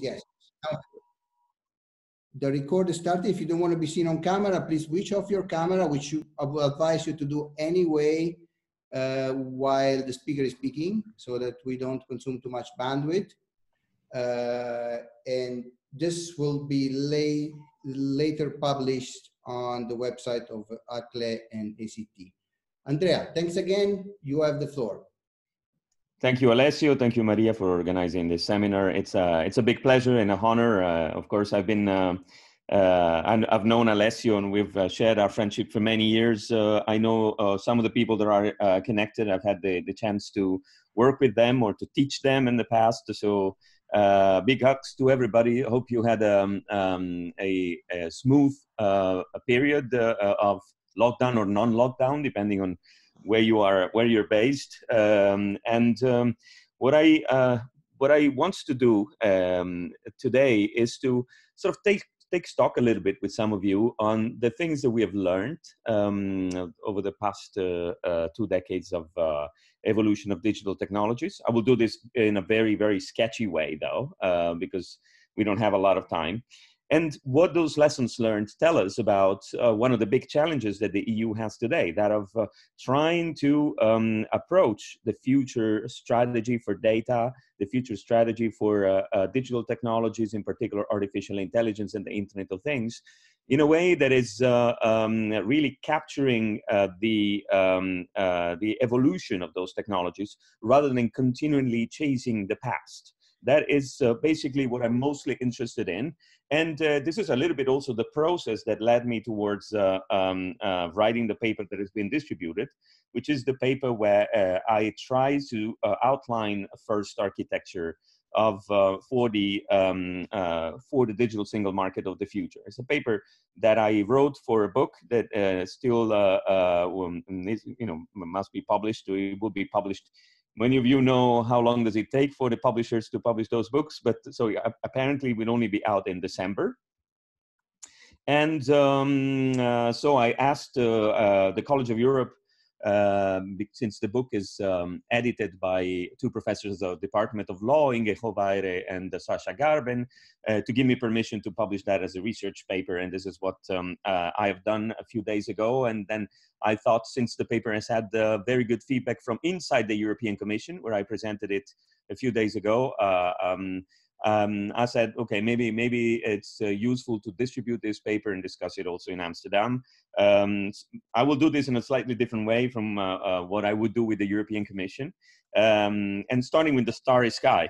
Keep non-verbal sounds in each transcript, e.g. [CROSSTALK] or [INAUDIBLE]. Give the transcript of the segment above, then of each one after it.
yes. The record is started. If you don't want to be seen on camera, please switch off your camera, which you, I will advise you to do anyway uh, while the speaker is speaking so that we don't consume too much bandwidth. Uh, and this will be lay, later published on the website of ACLE and ACT. Andrea, thanks again. You have the floor. Thank you, Alessio. Thank you, Maria, for organizing this seminar. It's a, it's a big pleasure and a honor. Uh, of course, I've been, uh, uh, I've known Alessio and we've uh, shared our friendship for many years. Uh, I know uh, some of the people that are connected. I've had the, the chance to work with them or to teach them in the past. So big hugs to everybody. Hope you had um, um, a, a, smooth period of lockdown or non-lockdown, depending on where you are, where you're based. Um, and um, what I uh, what I want to do um, today is to sort of take take stock a little bit with some of you on the things that we have learned um, over the past uh, uh, two decades of uh, evolution of digital technologies. I will do this in a very very sketchy way though, uh, because we don't have a lot of time and what those lessons learned tell us about uh, one of the big challenges that the EU has today, that of uh, trying to um, approach the future strategy for data, the future strategy for uh, uh digital technologies, in particular artificial intelligence and the Internet of Things, in a way that is uh, um, really capturing uh, the, um, the evolution of those technologies rather than continually chasing the past that is uh, basically what I'm mostly interested in. And uh, this is a little bit also the process that led me towards uh, um, uh, writing the paper that has been distributed, which is the paper where uh, I try to uh, outline a first architecture of for the um, for the digital single market of the future. It's a paper that I wrote for a book that still um, you know must be published. It will be published many of you know how long does it take for the publishers to publish those books but so apparently we'll only be out in december. And um, uh, so i asked uh, uh, the college of europe um, since the book is um, edited by two professors of the Department of Law, Inge Govaere and Sacha Garben, uh, to give me permission to publish that as a research paper. And this is what um, uh, I have done a few days ago. And then I thought, since the paper has had uh, very good feedback from inside the European Commission, where I presented it a few days ago, uh, um, I said, okay, maybe maybe it's uh, useful to distribute this paper and discuss it also in Amsterdam. Um, I will do this in a slightly different way from uh, uh, what I would do with the European Commission. Um, and starting with the starry sky.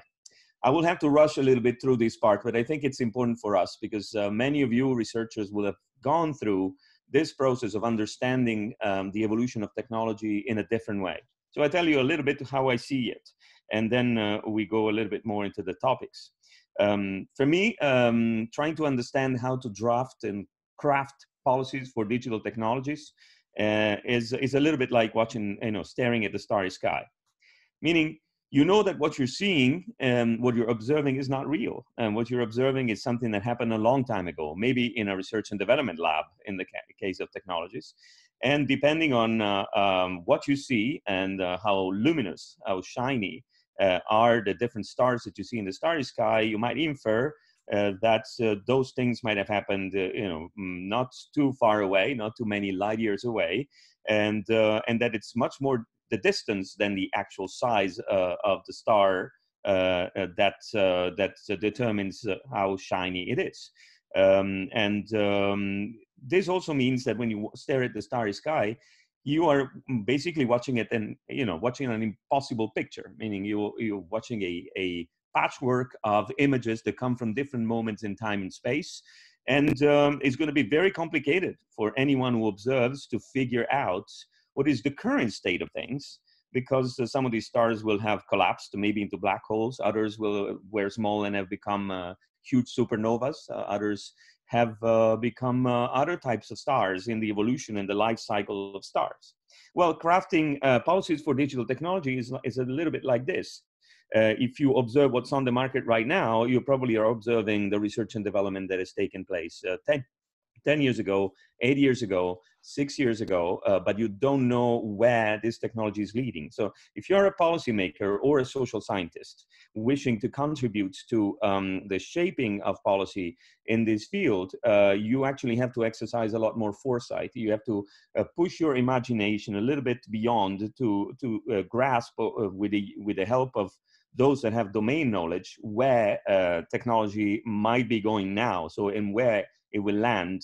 I will have to rush a little bit through this part, but I think it's important for us because uh, many of you researchers will have gone through this process of understanding um, the evolution of technology in a different way. So I tell you a little bit how I see it, and then uh, we go a little bit more into the topics. Um, for me, um, trying to understand how to draft and craft policies for digital technologies uh, is, is a little bit like watching, you know, staring at the starry sky. Meaning, you know that what you're seeing and what you're observing is not real. And what you're observing is something that happened a long time ago, maybe in a research and development lab in the ca case of technologies. And depending on uh, um, what you see and uh, how luminous, how shiny uh, are the different stars that you see in the starry sky, you might infer uh, that uh, those things might have happened, uh, you know, mm, not too far away, not too many light years away, and uh, and that it's much more the distance than the actual size uh, of the star that that determines how shiny it is. Um, and um, this also means that when you stare at the starry sky, you are basically watching it and you know watching an impossible picture meaning you you're watching a, a patchwork of images that come from different moments in time and space. And um, it's going to be very complicated for anyone who observes to figure out what is the current state of things because uh, some of these stars will have collapsed maybe into black holes. Others will were small and have become uh, huge supernovas. Uh, others have uh, become uh, other types of stars in the evolution and the life cycle of stars. Well, crafting uh, policies for digital technology is, is a little bit like this. Uh, if you observe what's on the market right now, you probably are observing the research and development that has taken place uh, 10, 10 years ago, eight years ago, six years ago, uh, but you don't know where this technology is leading. So if you're a policymaker or a social scientist wishing to contribute to um, the shaping of policy in this field, uh, you actually have to exercise a lot more foresight. You have to uh, push your imagination a little bit beyond to, to uh, grasp uh, with, the, with the help of those that have domain knowledge where uh, technology might be going now, so and where it will land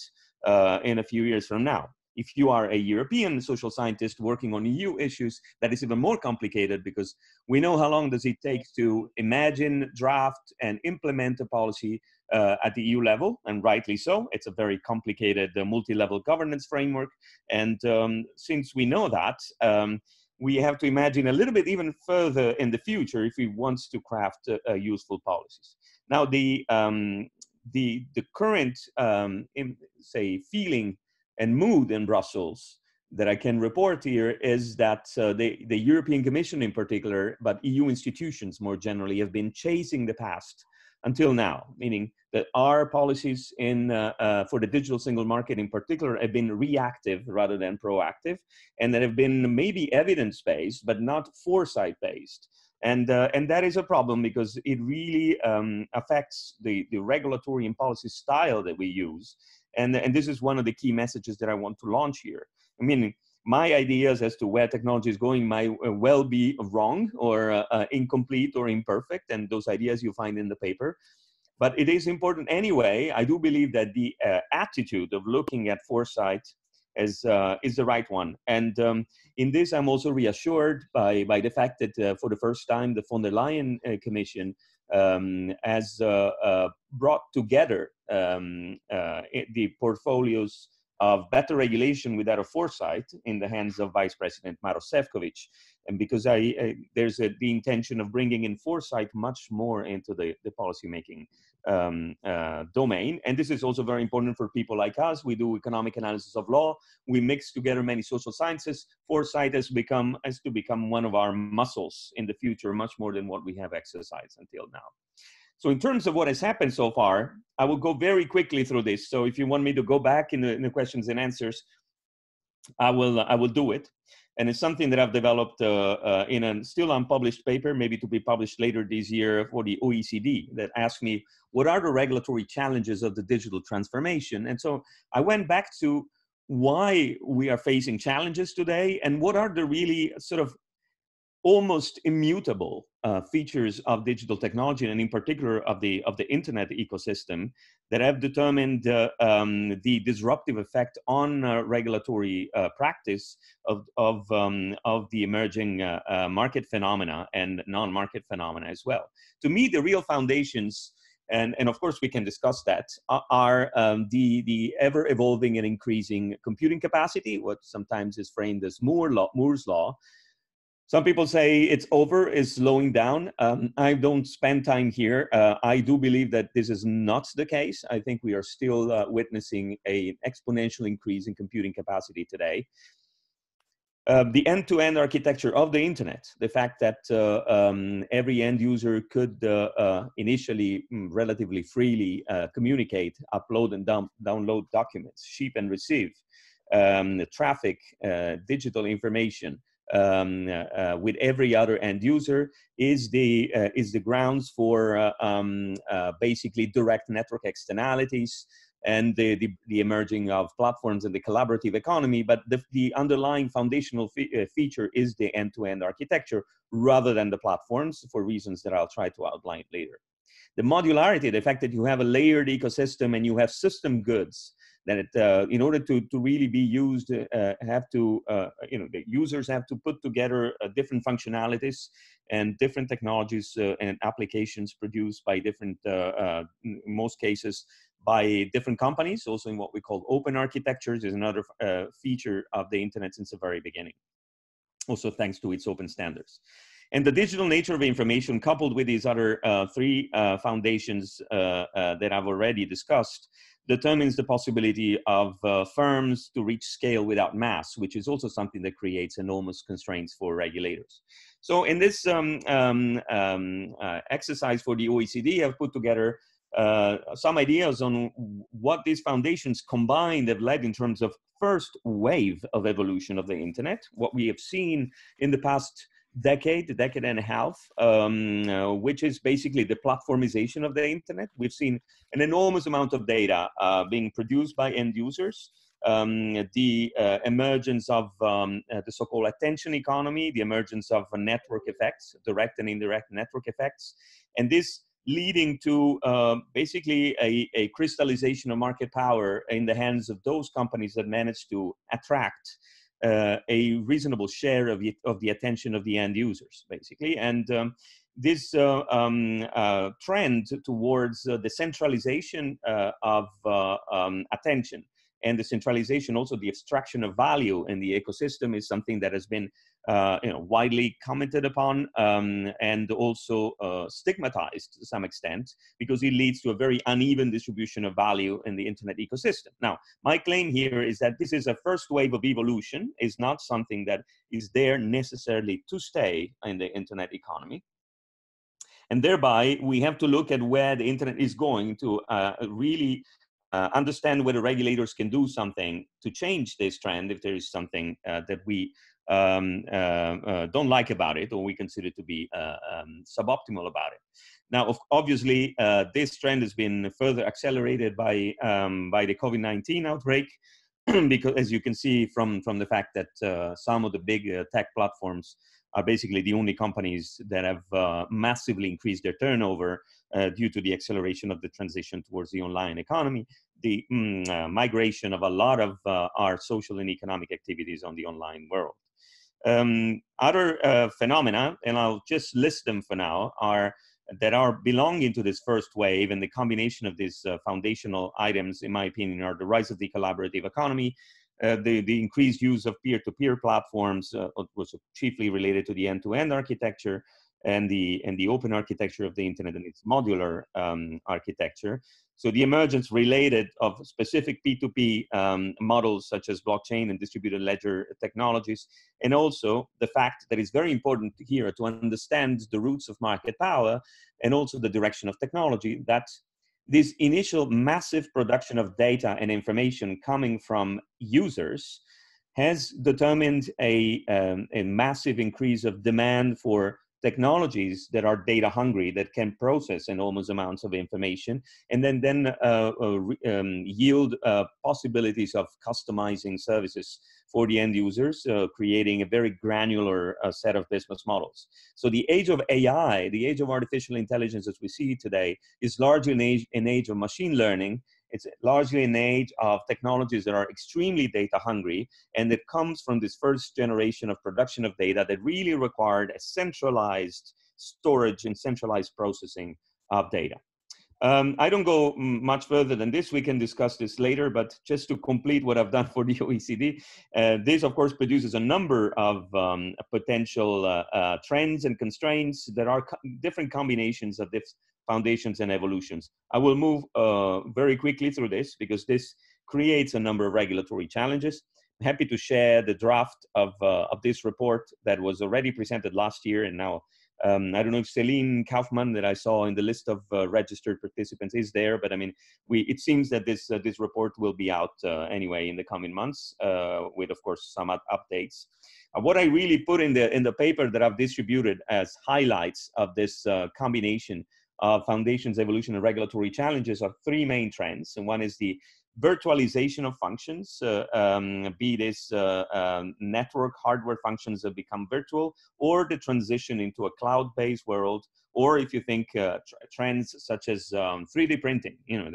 uh, in a few years from now. If you are a European social scientist working on EU issues, that is even more complicated because we know how long does it take to imagine, draft, and implement a policy uh, at the EU level, and rightly so. It's a very complicated uh, multi-level governance framework, and um, since we know that, um, we have to imagine a little bit even further in the future if we want to craft uh, uh, useful policies. Now, the um, the the current um, in, say feeling and mood in Brussels that I can report here is that uh, the the European Commission in particular, but EU institutions more generally, have been chasing the past until now, meaning that our policies in uh, uh, for the digital single market in particular have been reactive rather than proactive, and that have been maybe evidence based but not foresight based. And, uh, and that is a problem because it really um, affects the, the regulatory and policy style that we use. And, and this is one of the key messages that I want to launch here. I mean, my ideas as to where technology is going might uh, well be wrong or uh, uh, incomplete or imperfect, and those ideas you find in the paper. But it is important anyway. I do believe that the uh, attitude of looking at foresight is, uh, is the right one. And um, in this, I'm also reassured by, by the fact that uh, for the first time, the von der Leyen Commission um, has brought together um, the portfolios of better regulation without a foresight in the hands of Vice President Maros Sefcovic. And because I, I there's a, the intention of bringing in foresight much more into the, the policymaking um, uh, domain. And this is also very important for people like us. We do economic analysis of law. We mix together many social sciences. Foresight has become has to become one of our muscles in the future, much more than what we have exercised until now. So in terms of what has happened so far, I will go very quickly through this. So if you want me to go back in the, in the questions and answers, I will I will do it. And it's something that I've developed uh, uh, in a still unpublished paper, maybe to be published later this year for the OECD, that asked me what are the regulatory challenges of the digital transformation. And so I went back to why we are facing challenges today and what are the really sort of almost immutable uh, features of digital technology and in particular of the of the internet ecosystem that have determined uh, um, the disruptive effect on uh, regulatory uh, practice of of um, of the emerging uh, uh, market phenomena and non-market phenomena as well. To me, the real foundations. And, and of course, we can discuss that. Are um, the the ever evolving and increasing computing capacity, what sometimes is framed as Moore law, Moore's law, some people say it's over, is slowing down. Um, I don't spend time here. Uh, I do believe that this is not the case. I think we are still uh, witnessing an exponential increase in computing capacity today. Uh, the end-to-end architecture of the internet, the fact that uh, um, every end user could uh, uh, initially mm, relatively freely communicate, upload and download documents, ship and receive, um, traffic, digital information, um, uh, with every other end user is the uh, is the grounds for uh, um, uh, basically direct network externalities and the, the, the, emerging of platforms and the collaborative economy. But the, the underlying foundational fe uh, feature is the end-to-end architecture rather than the platforms for reasons that i'll try to outline later. The modularity the fact that you have a layered ecosystem and you have system goods that uh, in order to, to really be used, uh, have to, uh, you know, the users have to put together uh, different functionalities and different technologies uh, and applications produced by different, uh, most cases, by different companies, also in what we call open architectures is another feature of the internet since the very beginning. Also thanks to its open standards. And the digital nature of information coupled with these other three foundations that I've already discussed determines the possibility of uh, firms to reach scale without mass, which is also something that creates enormous constraints for regulators. So in this um, um, um, uh, exercise for the OECD, I've put together uh, some ideas on what these foundations combined have led in terms of first wave of evolution of the internet, what we have seen in the past decade, decade and a half, um, uh, which is basically the platformization of the internet. We've seen an enormous amount of data uh, being produced by end users. Um, the uh, emergence of um, uh, the so-called attention economy, the emergence of network effects, direct and indirect network effects, and this leading to uh, basically a, a, crystallization of market power in the hands of those companies that manage to attract uh, a reasonable share of the, of the attention of the end users, basically. And um, this uh, um, uh, trend towards uh, the centralization uh, of uh, um, attention and the centralization, also the abstraction of value in the ecosystem is something that has been uh, you know, widely commented upon um, and also uh, stigmatized to some extent because it leads to a very uneven distribution of value in the internet ecosystem. Now, my claim here is that this is a first wave of evolution, is not something that is there necessarily to stay in the internet economy. And thereby, we have to look at where the internet is going to uh, really uh, understand whether regulators can do something to change this trend if there is something uh, that we um, uh, uh don't like about it or we consider to be uh, um, suboptimal about it. Now, obviously, uh, this trend has been further accelerated by, um, by the COVID-19 outbreak [CLEARS THROAT] because as you can see from, from the fact that some of the big tech platforms are basically the only companies that have uh, massively increased their turnover uh, due to the acceleration of the transition towards the online economy, the mm, uh, migration of a lot of uh, our social and economic activities on the online world. Um, other uh, phenomena, and I'll just list them for now, are that are belonging to this first wave and the combination of these uh, foundational items, in my opinion, are the rise of the collaborative economy, uh, the, the increased use of peer-to-peer platforms uh, was chiefly related to the end-to-end architecture and the, and the open architecture of the internet and its modular um, architecture. So the emergence related of specific P2P um, models such as blockchain and distributed ledger technologies, and also the fact that it's very important here to understand the roots of market power and also the direction of technology that this initial massive production of data and information coming from users has determined a, um, a massive increase of demand for technologies that are data hungry that can process enormous amounts of information and then then uh, uh, um, yield uh, possibilities of customizing services for the end users, uh, creating a very granular uh, set of business models. So the age of AI, the age of artificial intelligence as we see today, is largely an age, an age of machine learning. It's largely an age of technologies that are extremely data hungry, and it comes from this first generation of production of data that really required a centralized storage and centralized processing of data. Um, I don't go much further than this. We can discuss this later, but just to complete what I've [LAUGHS] done for the OECD, uh, this of course produces a number of um, potential uh, uh, trends and constraints. There are co different combinations of these foundations and evolutions. I will move uh, very quickly through this because this creates a number of regulatory challenges. I'm happy to share the draft of, uh, of this report that was already presented last year and now um, I don't know if Celine Kauffmann that I saw in the list of uh, registered participants is there, but I mean, we it seems that this uh, this report will be out uh, anyway in the coming months, uh, with of course some updates. Uh, what I really put in the in the paper that I've distributed as highlights of this uh, combination of foundations, evolution, and regulatory challenges are three main trends, and one is the virtualization of functions, uh, um, be this uh, um, network hardware functions that become virtual, or the transition into a cloud-based world, or if you think uh, tr trends such as um, 3D printing, you know,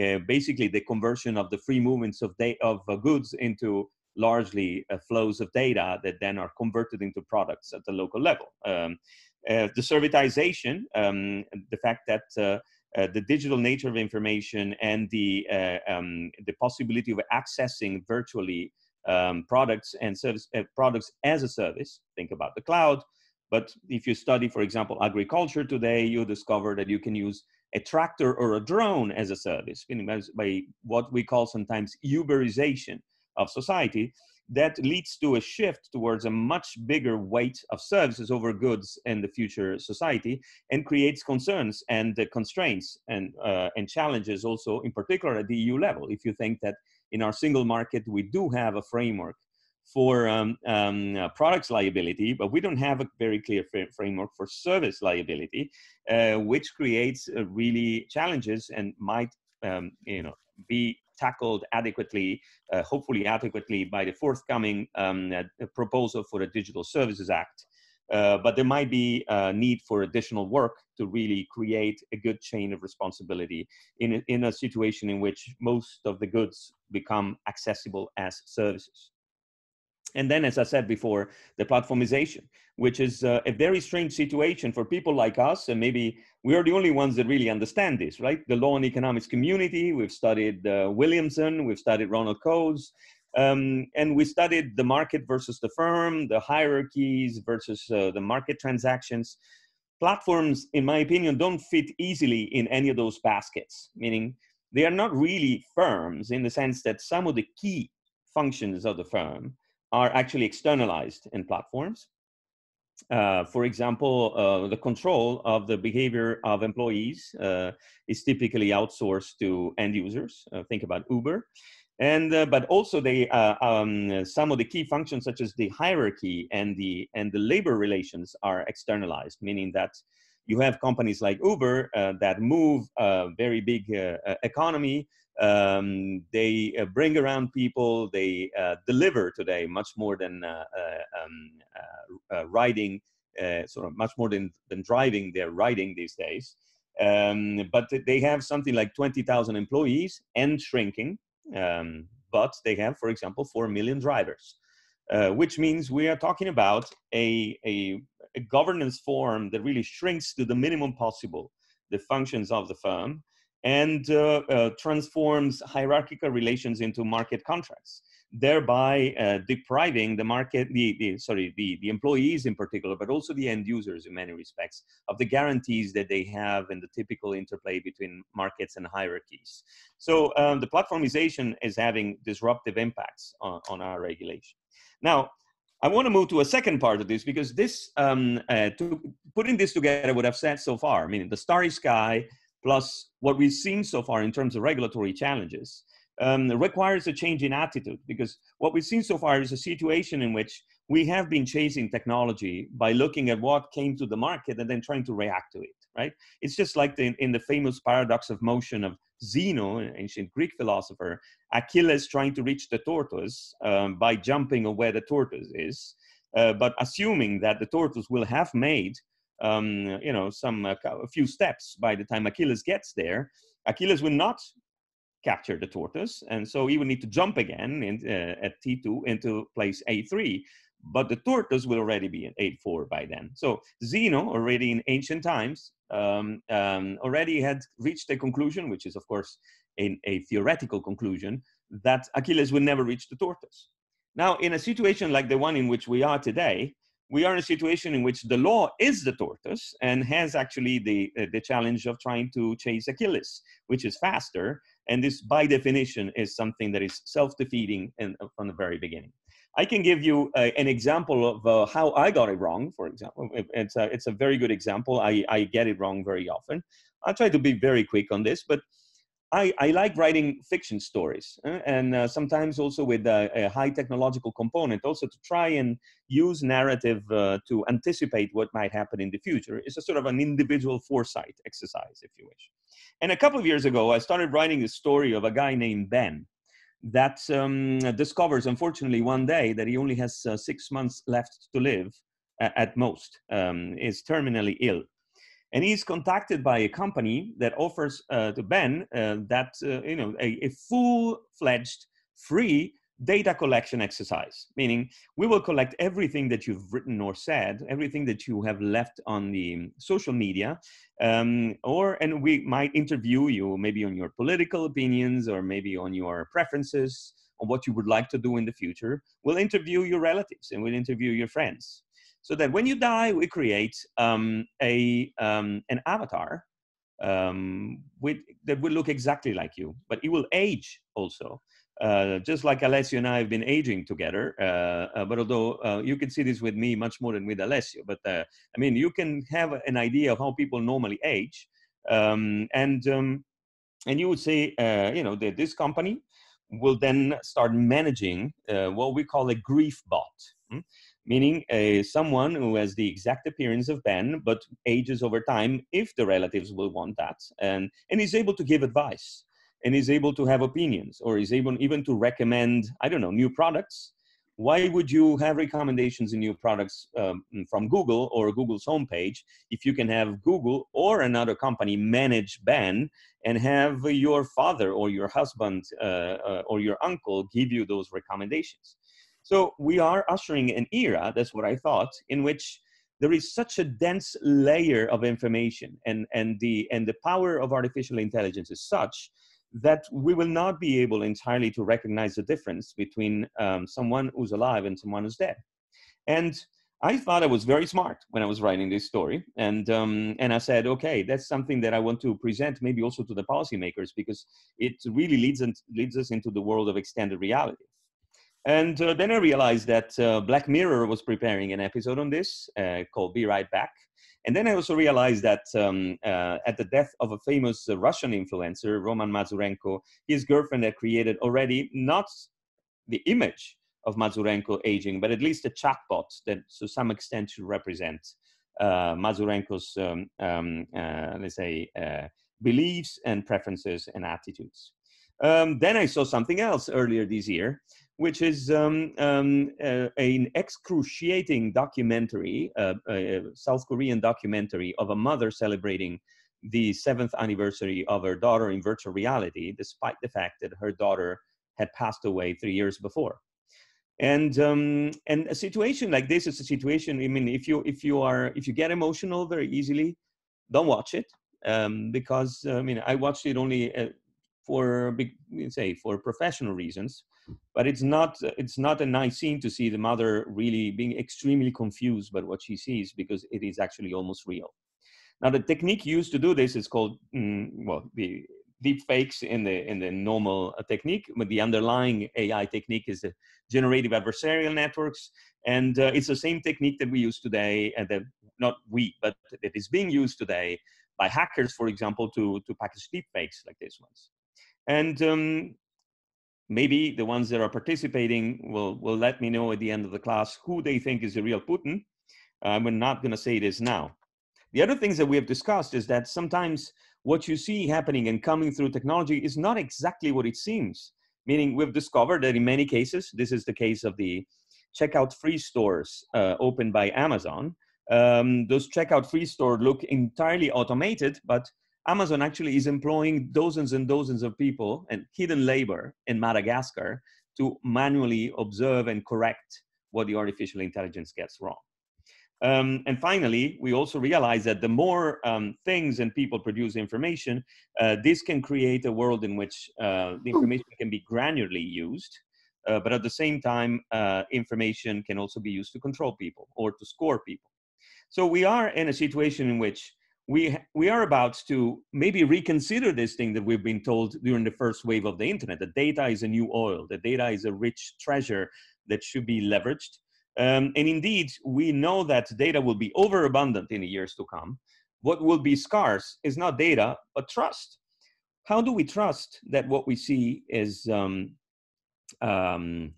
uh, basically the conversion of the free movements of, of uh, goods into largely uh, flows of data that then are converted into products at the local level. Um, the servitization, um, the fact that uh, the digital nature of information and the, uh, um, the possibility of accessing virtually um, products and service uh, products as a service. Think about the cloud. But if you study, for example, agriculture today, you discover that you can use a tractor or a drone as a service, by what we call sometimes Uberization of society. That leads to a shift towards a much bigger weight of services over goods in the future society and creates concerns and uh, constraints and, uh, and challenges also in particular at the eu level. If you think that in our single market we do have a framework for um, um, uh, products liability, but we don't have a very clear framework for service liability, uh, which creates uh, really challenges and might, um, you know, be tackled adequately, uh, hopefully adequately by the forthcoming um, uh, proposal for the Digital Services Act. Uh, but there might be a need for additional work to really create a good chain of responsibility in a, in a situation in which most of the goods become accessible as services. And then, as I said before, the platformization, which is uh, a very strange situation for people like us, and maybe we are the only ones that really understand this, right? The law and economics community, we've studied uh, Williamson, we've studied Ronald Coase, um, and we studied the market versus the firm, the hierarchies versus uh, the market transactions. Platforms, in my opinion, don't fit easily in any of those baskets, meaning they are not really firms in the sense that some of the key functions of the firm are actually externalized in platforms. Uh, for example, uh, the control of the behavior of employees uh, is typically outsourced to end users. Uh, think about Uber. And, uh, but also they, uh, um, some of the key functions such as the hierarchy and the, and the labor relations are externalized, meaning that you have companies like Uber that move a very big economy um, they uh, bring around people they uh, deliver today much more than uh, uh um, uh, uh, riding sort of much more than, than driving they're riding these days. Um, but they have something like 20000 employees and shrinking um, but they have for example 4 million drivers which means we are talking about a, a, a governance form that really shrinks to the minimum possible the functions of the firm and uh, uh, transforms hierarchical relations into market contracts thereby uh, depriving the market the, the sorry the, the employees in particular but also the end users in many respects of the guarantees that they have in the typical interplay between markets and hierarchies. So um, the platformization is having disruptive impacts on, on our regulation. Now I want to move to a second part of this because this, um, uh, to, putting this together, what I've said so far, meaning the starry sky, plus what we've seen so far in terms of regulatory challenges, um, requires a change in attitude because what we've seen so far is a situation in which we have been chasing technology by looking at what came to the market and then trying to react to it, right? It's just like the, in the famous paradox of motion of Zeno, an ancient Greek philosopher, Achilles trying to reach the tortoise um, by jumping on where the tortoise is, uh, but assuming that the tortoise will have made um, you know, some uh, a few steps by the time Achilles gets there, Achilles will not capture the tortoise, and so he will need to jump again in, uh, at T2 into place A3. But the tortoise will already be at A4 by then. So Zeno, already in ancient times, um, um, already had reached a conclusion, which is of course a, a theoretical conclusion, that Achilles will never reach the tortoise. Now, in a situation like the one in which we are today, we are in a situation in which the law is the tortoise and has actually the, uh, the challenge of trying to chase Achilles, which is faster. And this, by definition, is something that is self defeating uh, from the very beginning. I can give you uh, an example of uh, how I got it wrong, for example. It's a, it's a very good example. I, I get it wrong very often. I'll try to be very quick on this, but I, I like writing fiction stories uh, and uh, sometimes also with a, a, high technological component, also to try and use narrative uh, to anticipate what might happen in the future. It's a sort of an individual foresight exercise, if you wish. And a couple of years ago, I started writing a story of a guy named Ben that um, discovers, unfortunately, one day that he only has uh, six months left to live at most, um, is terminally ill and he's contacted by a company that offers uh, to Ben uh, that uh, you know a, a full-fledged free data collection exercise. Meaning we will collect everything that you've written or said everything that you have left on the social media um, or and we might interview you maybe on your political opinions or maybe on your preferences on what you would like to do in the future. We'll interview your relatives and we'll interview your friends so that when you die, we create um, a um, an avatar um, with, that will look exactly like you, but it will age also. uh, just like Alessio and I have been aging together. Uh, uh, but although uh, you can see this with me much more than with Alessio, but uh, I mean, you can have an idea of how people normally age. Um, and, um, and you would say, uh, you know, that this company will then start managing what we call a grief bot. Hmm? Meaning, someone who has the exact appearance of Ben, but ages over time if the relatives will want that, and, and is able to give advice and is able to have opinions or is able even to recommend, I don't know, new products, why would you have recommendations in new products um, from Google or Google's homepage if you can have Google or another company manage Ben and have your father or your husband uh, uh, or your uncle give you those recommendations? So we are ushering an era, that's what I thought, in which there is such a dense layer of information and, and, the, and the power of artificial intelligence is such that we will not be able entirely to recognize the difference between um, someone who's alive and someone who's dead. And I thought I was very smart when I was writing this story, and um, and I said, okay, that's something that I want to present, maybe also to the policymakers, because it really leads in, leads us into the world of extended reality. And uh, then I realized that uh, Black Mirror was preparing an episode on this uh, called "Be Right Back," And then I also realized that um, uh, at the death of a famous uh, Russian influencer, Roman Mazurenko, his girlfriend had created already not the image of Mazurenko aging, but at least a chatbot that to some extent should represent uh, Mazurenko's, um, um, let's say, beliefs and preferences and attitudes. Um, then I saw something else earlier this year, which is um, um, uh, an excruciating documentary, uh, a South Korean documentary of a mother celebrating the seventh anniversary of her daughter in virtual reality, despite the fact that her daughter had passed away three years before. And um, and a situation like this is a situation. I mean, if you if you are if you get emotional very easily, don't watch it um, because I mean I watched it only uh, for say for professional reasons but it's not it's not a nice scene to see the mother really being extremely confused by what she sees because it is actually almost real. Now the technique used to do this is called mm, well the deep fakes in the in the normal uh, technique but the underlying ai technique is the generative adversarial networks. And uh, it's the same technique that we use today and that not we but that is being used today by hackers for example to to package deep fakes like this ones. And um, maybe the ones that are participating will, will let me know at the end of the class who they think is the real Putin. We're not going to say this now. The other things that we have discussed is that sometimes what you see happening and coming through technology is not exactly what it seems. Meaning, we've discovered that in many cases, this is the case of the checkout free stores uh, opened by Amazon. Um, those checkout free stores look entirely automated, but Amazon actually is employing dozens and dozens of people and hidden labor in Madagascar to manually observe and correct what the artificial intelligence gets wrong. Um, and finally, we also realize that the more um, things and people produce information, uh, this can create a world in which uh, the information can be granularly used, uh, but at the same time, uh, information can also be used to control people or to score people. So we are in a situation in which we we are about to maybe reconsider this thing that we've been told during the first wave of the internet that data is a new oil that data is a rich treasure that should be leveraged. Um, and indeed we know that data will be overabundant in the years to come. What will be scarce is not data but trust. How do we trust that what we see is um, um,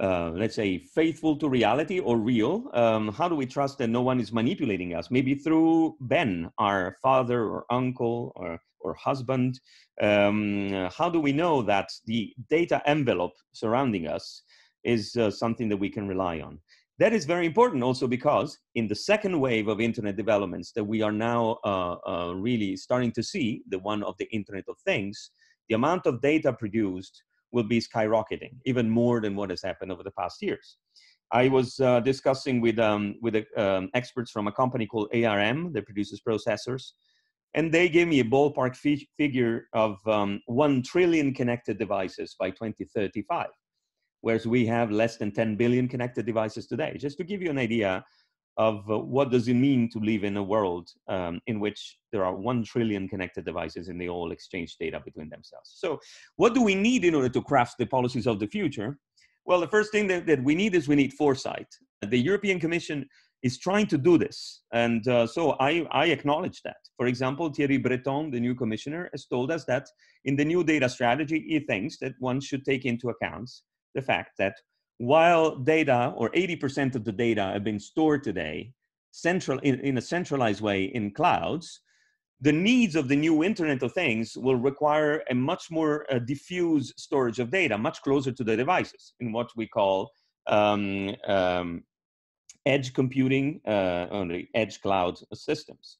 uh, let's say, faithful to reality or real? Um, how do we trust that no one is manipulating us? Maybe through Ben, our father or uncle or, or husband. Um, how do we know that the data envelope surrounding us is uh, something that we can rely on? That is very important also because in the second wave of internet developments that we are now uh, uh really starting to see, the one of the Internet of Things, the amount of data produced will be skyrocketing even more than what has happened over the past years. I was uh, discussing with, um, with um, experts from a company called ARM that produces processors, and they gave me a ballpark fi figure of um, 1 trillion connected devices by 2035, whereas we have less than 10 billion connected devices today. Just to give you an idea of uh, what does it mean to live in a world um, in which there are 1 trillion connected devices and they all exchange data between themselves. So what do we need in order to craft the policies of the future? Well, the first thing that, that we need is we need foresight. The European Commission is trying to do this. And uh, so I, I acknowledge that. For example, Thierry Breton, the new commissioner, has told us that in the new data strategy, he thinks that one should take into account the fact that while data or 80% of the data have been stored today central in, in a centralized way in clouds, the needs of the new Internet of Things will require a much more uh, diffuse storage of data, much closer to the devices in what we call um, um, edge computing uh, on the edge cloud systems.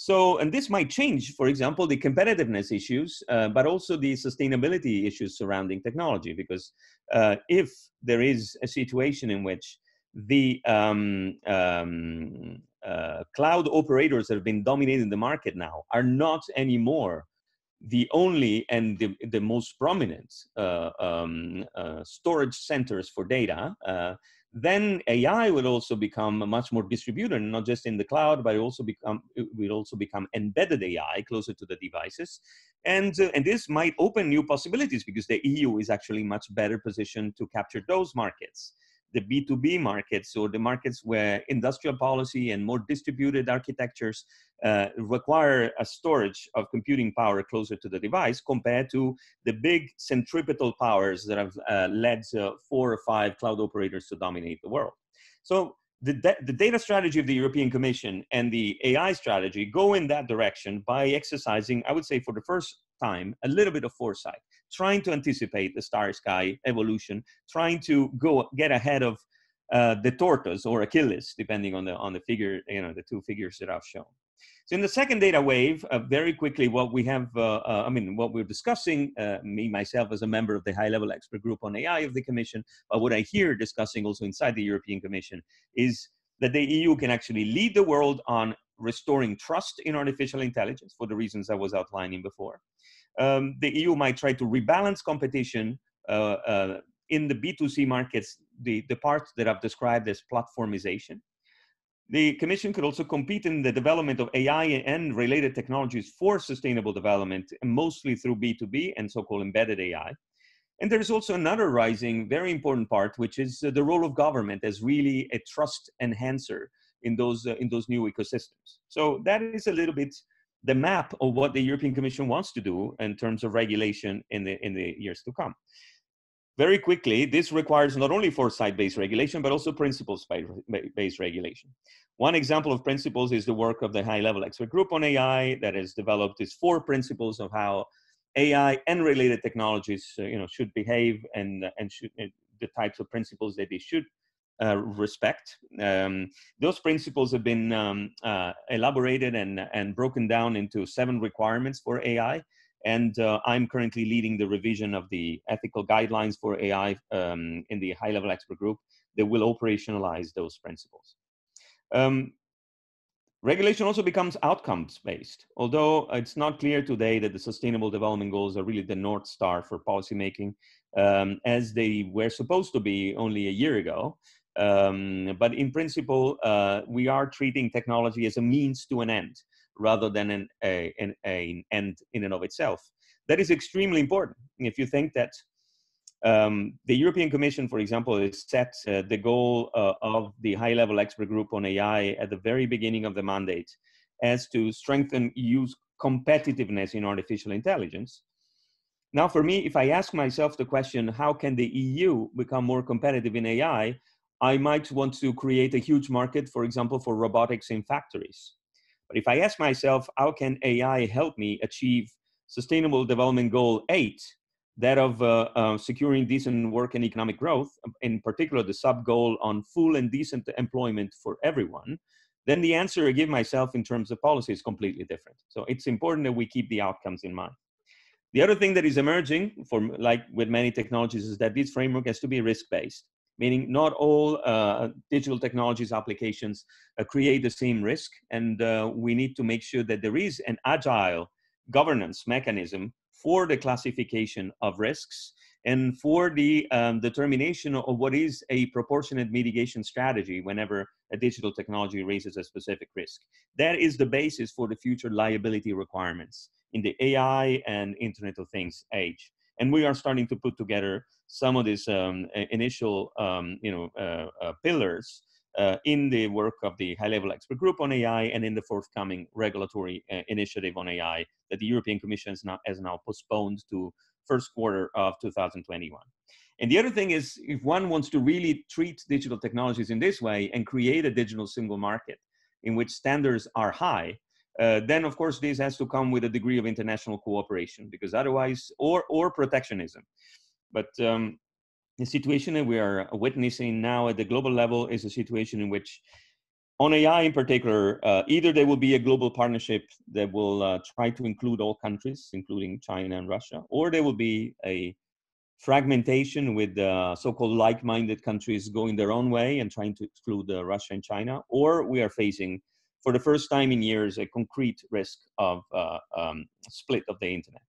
So, and this might change, for example, the competitiveness issues, uh, but also the sustainability issues surrounding technology. Because uh, if there is a situation in which the um, um, uh, cloud operators that have been dominating the market now are not anymore the only and the, the most prominent uh, um, uh, storage centers for data, uh, then AI will also become much more distributed, not just in the cloud, but also become will also become embedded AI closer to the devices, and uh, and this might open new possibilities because the EU is actually much better positioned to capture those markets the B2B markets or the markets where industrial policy and more distributed architectures uh, require a storage of computing power closer to the device compared to the big centripetal powers that have uh, led four or five cloud operators to dominate the world. So the, the data strategy of the European Commission and the AI strategy go in that direction by exercising, I would say, for the first time, a little bit of foresight, trying to anticipate the star sky evolution, trying to go get ahead of uh, the tortoise or Achilles, depending on the on the figure, you know, the two figures that I've shown. So in the second data wave, uh, very quickly, what we have, uh, uh I mean, what we're discussing, uh, me myself as a member of the high-level expert group on AI of the Commission, but what I hear discussing also inside the European Commission is that the EU can actually lead the world on restoring trust in artificial intelligence for the reasons I was outlining before. Um, the EU might try to rebalance competition uh, uh, in the B2C markets, the, the parts that I've described as platformization. The Commission could also compete in the development of AI and related technologies for sustainable development, mostly through B2B and so-called embedded AI. And there's also another rising, very important part, which is uh, the role of government as really a trust enhancer in those uh, in those new ecosystems. So that is a little bit the map of what the European Commission wants to do in terms of regulation in the in the years to come. Very quickly, this requires not only foresight-based regulation, but also principles-based regulation. One example of principles is the work of the high-level expert group on AI that has developed these four principles of how AI and related technologies, uh, you know, should behave and and should, uh, the types of principles that they should uh, respect. Um, those principles have been um, uh, elaborated and, and broken down into seven requirements for AI. And uh, I'm currently leading the revision of the ethical guidelines for AI um, in the high level expert group that will operationalize those principles. Um, regulation also becomes outcomes based, although it's not clear today that the sustainable development goals are really the North Star for policymaking um, as they were supposed to be only a year ago. Um, but in principle, uh, we are treating technology as a means to an end rather than an, a, an, an end in and of itself. That is extremely important. If you think that um, the European Commission, for example, has set uh, the goal uh, of the high level expert group on AI at the very beginning of the mandate as to strengthen EU's competitiveness in artificial intelligence. Now, for me, if I ask myself the question, how can the EU become more competitive in AI? I might want to create a huge market, for example, for robotics in factories. But if I ask myself, how can AI help me achieve Sustainable Development Goal 8, that of uh, uh, securing decent work and economic growth, in particular the sub goal on full and decent employment for everyone, then the answer I give myself in terms of policy is completely different. So it's important that we keep the outcomes in mind. The other thing that is emerging, for like with many technologies, is that this framework has to be risk-based meaning not all uh, digital technologies applications uh, create the same risk. And uh, we need to make sure that there is an agile governance mechanism for the classification of risks and for the um, determination of what is a proportionate mitigation strategy whenever a digital technology raises a specific risk. That is the basis for the future liability requirements in the AI and Internet of Things age. And we are starting to put together some of these um, initial, um, you know, uh, uh, pillars uh, in the work of the high-level expert group on AI and in the forthcoming regulatory uh, initiative on AI that the European Commission has now, has now postponed to first quarter of 2021. And the other thing is, if one wants to really treat digital technologies in this way and create a digital single market in which standards are high, uh, then of course this has to come with a degree of international cooperation because otherwise, or or protectionism. But um, the situation that we are witnessing now at the global level is a situation in which on AI in particular, uh, either there will be a global partnership that will uh, try to include all countries, including China and Russia, or there will be a fragmentation with uh, so-called like-minded countries going their own way and trying to exclude uh, Russia and China, or we are facing, for the first time in years, a concrete risk of uh, um, split of the internet.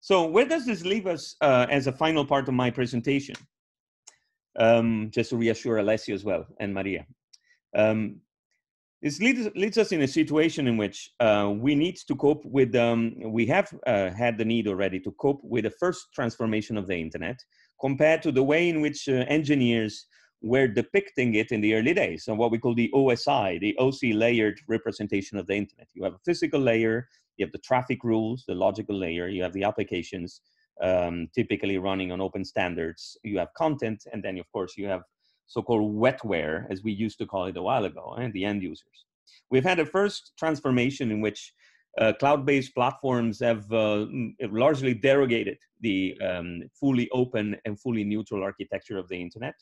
So where does this leave us uh, as a final part of my presentation? Um, just to reassure Alessio as well and Maria. Um, this leads, leads us in a situation in which uh, we need to cope with, um, we have uh, had the need already to cope with the first transformation of the internet compared to the way in which uh, engineers were depicting it in the early days. So what we call the OSI, the OC layered representation of the internet. You have a physical layer, you have the traffic rules, the logical layer, you have the applications um, typically running on open standards, you have content, and then of course you have so-called wetware, as we used to call it a while ago, and the end users. We've had a first transformation in which uh, cloud-based platforms have uh, largely derogated the um, fully open and fully neutral architecture of the internet.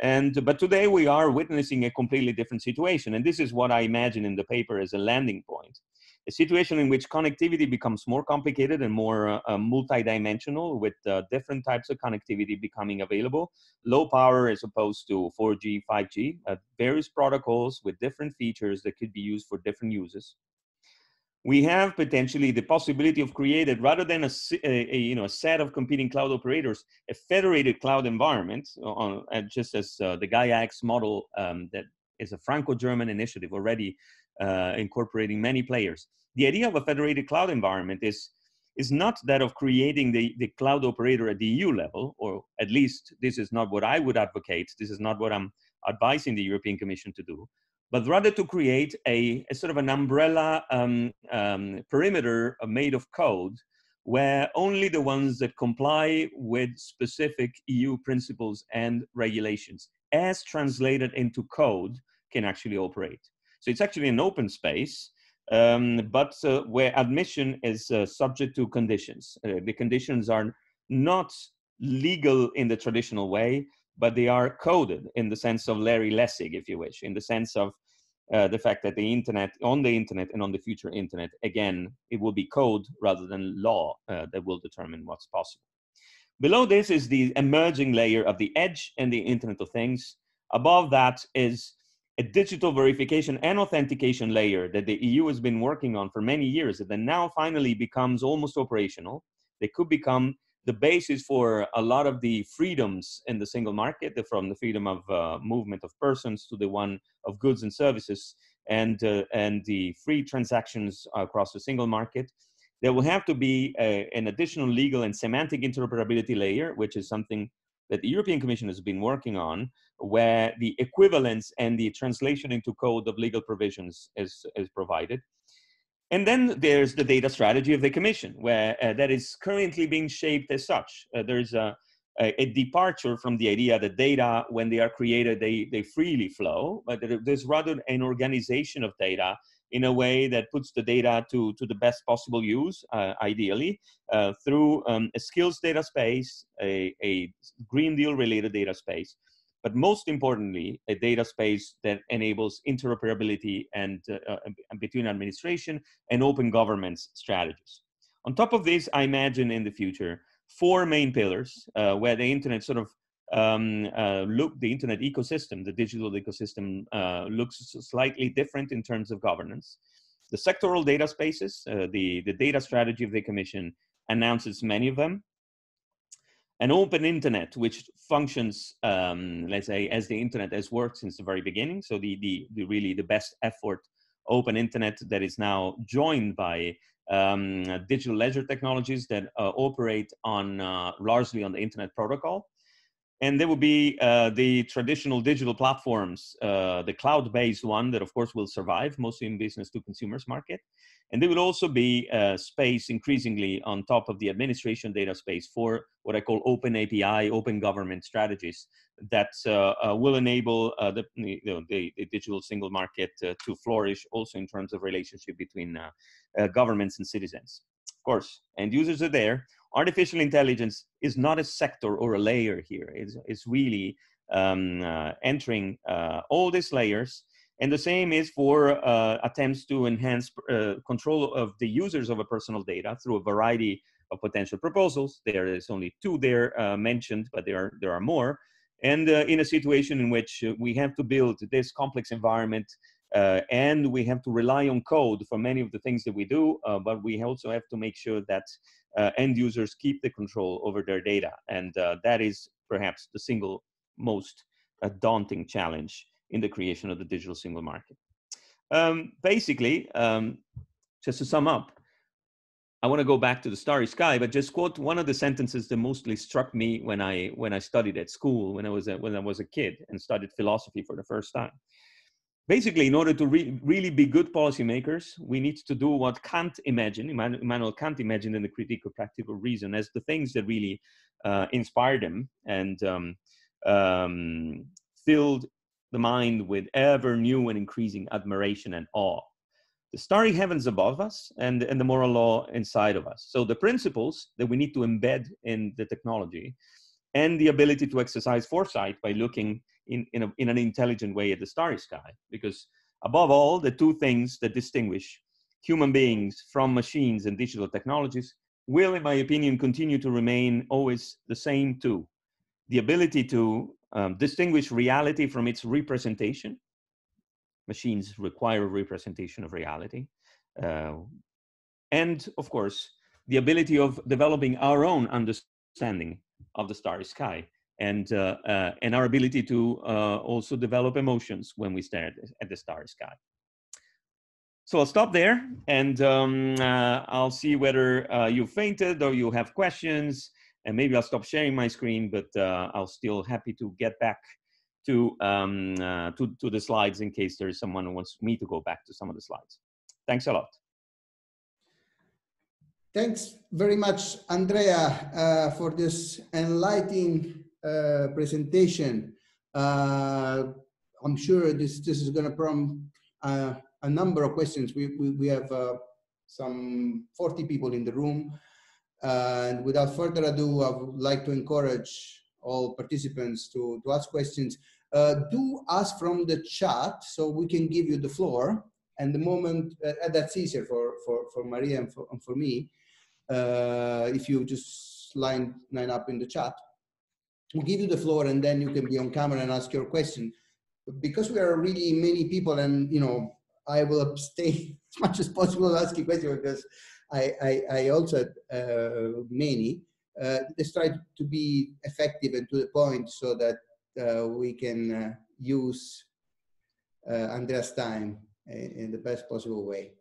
And, but today we are witnessing a completely different situation. And this is what I imagine in the paper as a landing point a situation in which connectivity becomes more complicated and more uh, uh, multidimensional with uh, different types of connectivity becoming available. Low power as opposed to 4G, 5G, uh, various protocols with different features that could be used for different uses. We have potentially the possibility of creating, rather than a, a, a, you know, a set of competing cloud operators, a federated cloud environment, on, just as uh, the Gaia-X model um, that is a Franco-German initiative already uh, incorporating many players. The idea of a federated cloud environment is, is not that of creating the, the cloud operator at the EU level, or at least this is not what I would advocate. This is not what I'm advising the European Commission to do, but rather to create a, a sort of an umbrella um, um, perimeter made of code where only the ones that comply with specific EU principles and regulations as translated into code can actually operate. So it's actually an open space, um, but uh, where admission is uh, subject to conditions. Uh, the conditions are not legal in the traditional way, but they are coded in the sense of Larry Lessig, if you wish, in the sense of uh, the fact that the internet, on the internet and on the future internet, again, it will be code rather than law uh, that will determine what's possible. Below this is the emerging layer of the edge and the Internet of Things. Above that is a digital verification and authentication layer that the EU has been working on for many years that then now finally becomes almost operational. They could become the basis for a lot of the freedoms in the single market, from the freedom of uh, movement of persons to the one of goods and services, and, uh, and the free transactions across the single market. There will have to be a, an additional legal and semantic interoperability layer, which is something that the European Commission has been working on, where the equivalence and the translation into code of legal provisions is, is provided. And then there's the data strategy of the Commission, where uh, that is currently being shaped as such. Uh, there's a, a, a, departure from the idea that data, when they are created, they, they freely flow, but there's rather an organization of data in a way that puts the data to, to the best possible use, uh, ideally, uh, through um, a skills data space, a, a Green Deal related data space, but most importantly, a data space that enables interoperability and uh, uh between administration and open governance strategies. On top of this, I imagine in the future, four main pillars uh, where the internet sort of um, uh, look the internet ecosystem, the digital ecosystem uh, looks slightly different in terms of governance. The sectoral data spaces, uh, the, the data strategy of the commission announces many of them. An open internet which functions um, let's say as the internet has worked since the very beginning so the, the, the really the best effort open internet that is now joined by um, digital ledger technologies that uh, operate on uh, largely on the internet protocol and there will be uh, the traditional digital platforms, uh, the cloud-based one that of course will survive mostly in business to consumers market. And there will also be uh, space increasingly on top of the administration data space for what I call open API, open government strategies that uh, uh, will enable uh, the, you know, the, the, digital single market to flourish also in terms of relationship between governments and citizens. Of course, end users are there, artificial intelligence is not a sector or a layer here. It's, it's really um, uh, entering uh, all these layers. And the same is for uh, attempts to enhance uh, control of the users of a personal data through a variety of potential proposals. There is only two there uh, mentioned, but there are, there are more. And uh, in a situation in which we have to build this complex environment uh, and we have to rely on code for many of the things that we do, uh, but we also have to make sure that uh, end users keep the control over their data. And uh, that is perhaps the single most uh, daunting challenge in the creation of the digital single market. Um, basically, um, just to sum up, I want to go back to the starry sky, but just quote one of the sentences that mostly struck me when I when I studied at school when I was a, when I was a kid and studied philosophy for the first time basically, in order to re really be good policymakers, we need to do what Kant imagined, Immanuel Kant imagined in the Critique of Practical Reason as the things that really uh, inspired him and um, um, filled the mind with ever new and increasing admiration and awe. The starry heavens above us and, and the moral law inside of us. So the principles that we need to embed in the technology and the ability to exercise foresight by looking in, in, a, in an intelligent way at the starry sky. Because above all, the two things that distinguish human beings from machines and digital technologies will, in my opinion, continue to remain always the same two. The ability to um, distinguish reality from its representation. Machines require a representation of reality. Uh, and of course, the ability of developing our own understanding of the starry sky and uh, uh, and our ability to uh, also develop emotions when we stare at the starry sky. So I'll stop there, and um, uh, I'll see whether uh, you fainted or you have questions, and maybe I'll stop sharing my screen, but uh, I'll still happy to get back to, um, to to the slides in case there is someone who wants me to go back to some of the slides. Thanks a lot. Thanks very much, Andrea, for this enlightening uh, presentation. Uh, I'm sure this, this is going to prompt uh, a number of questions. We, we, we have uh, some 40 people in the room. And without further ado, I would like to encourage all participants to, to ask questions. Uh, do ask from the chat so we can give you the floor. And the moment, uh, that's easier for, for, for Maria and for, and for me, uh, if you just line, line up in the chat we'll give you the floor and then you can be on camera and ask your question. Because we are really many people and, you know, I will stay [LAUGHS] as much as possible asking questions because I, I, I also had uh, many. Uh, let's try to be effective and to the point so that uh, we can uh, use uh, Andrea's time in the best possible way.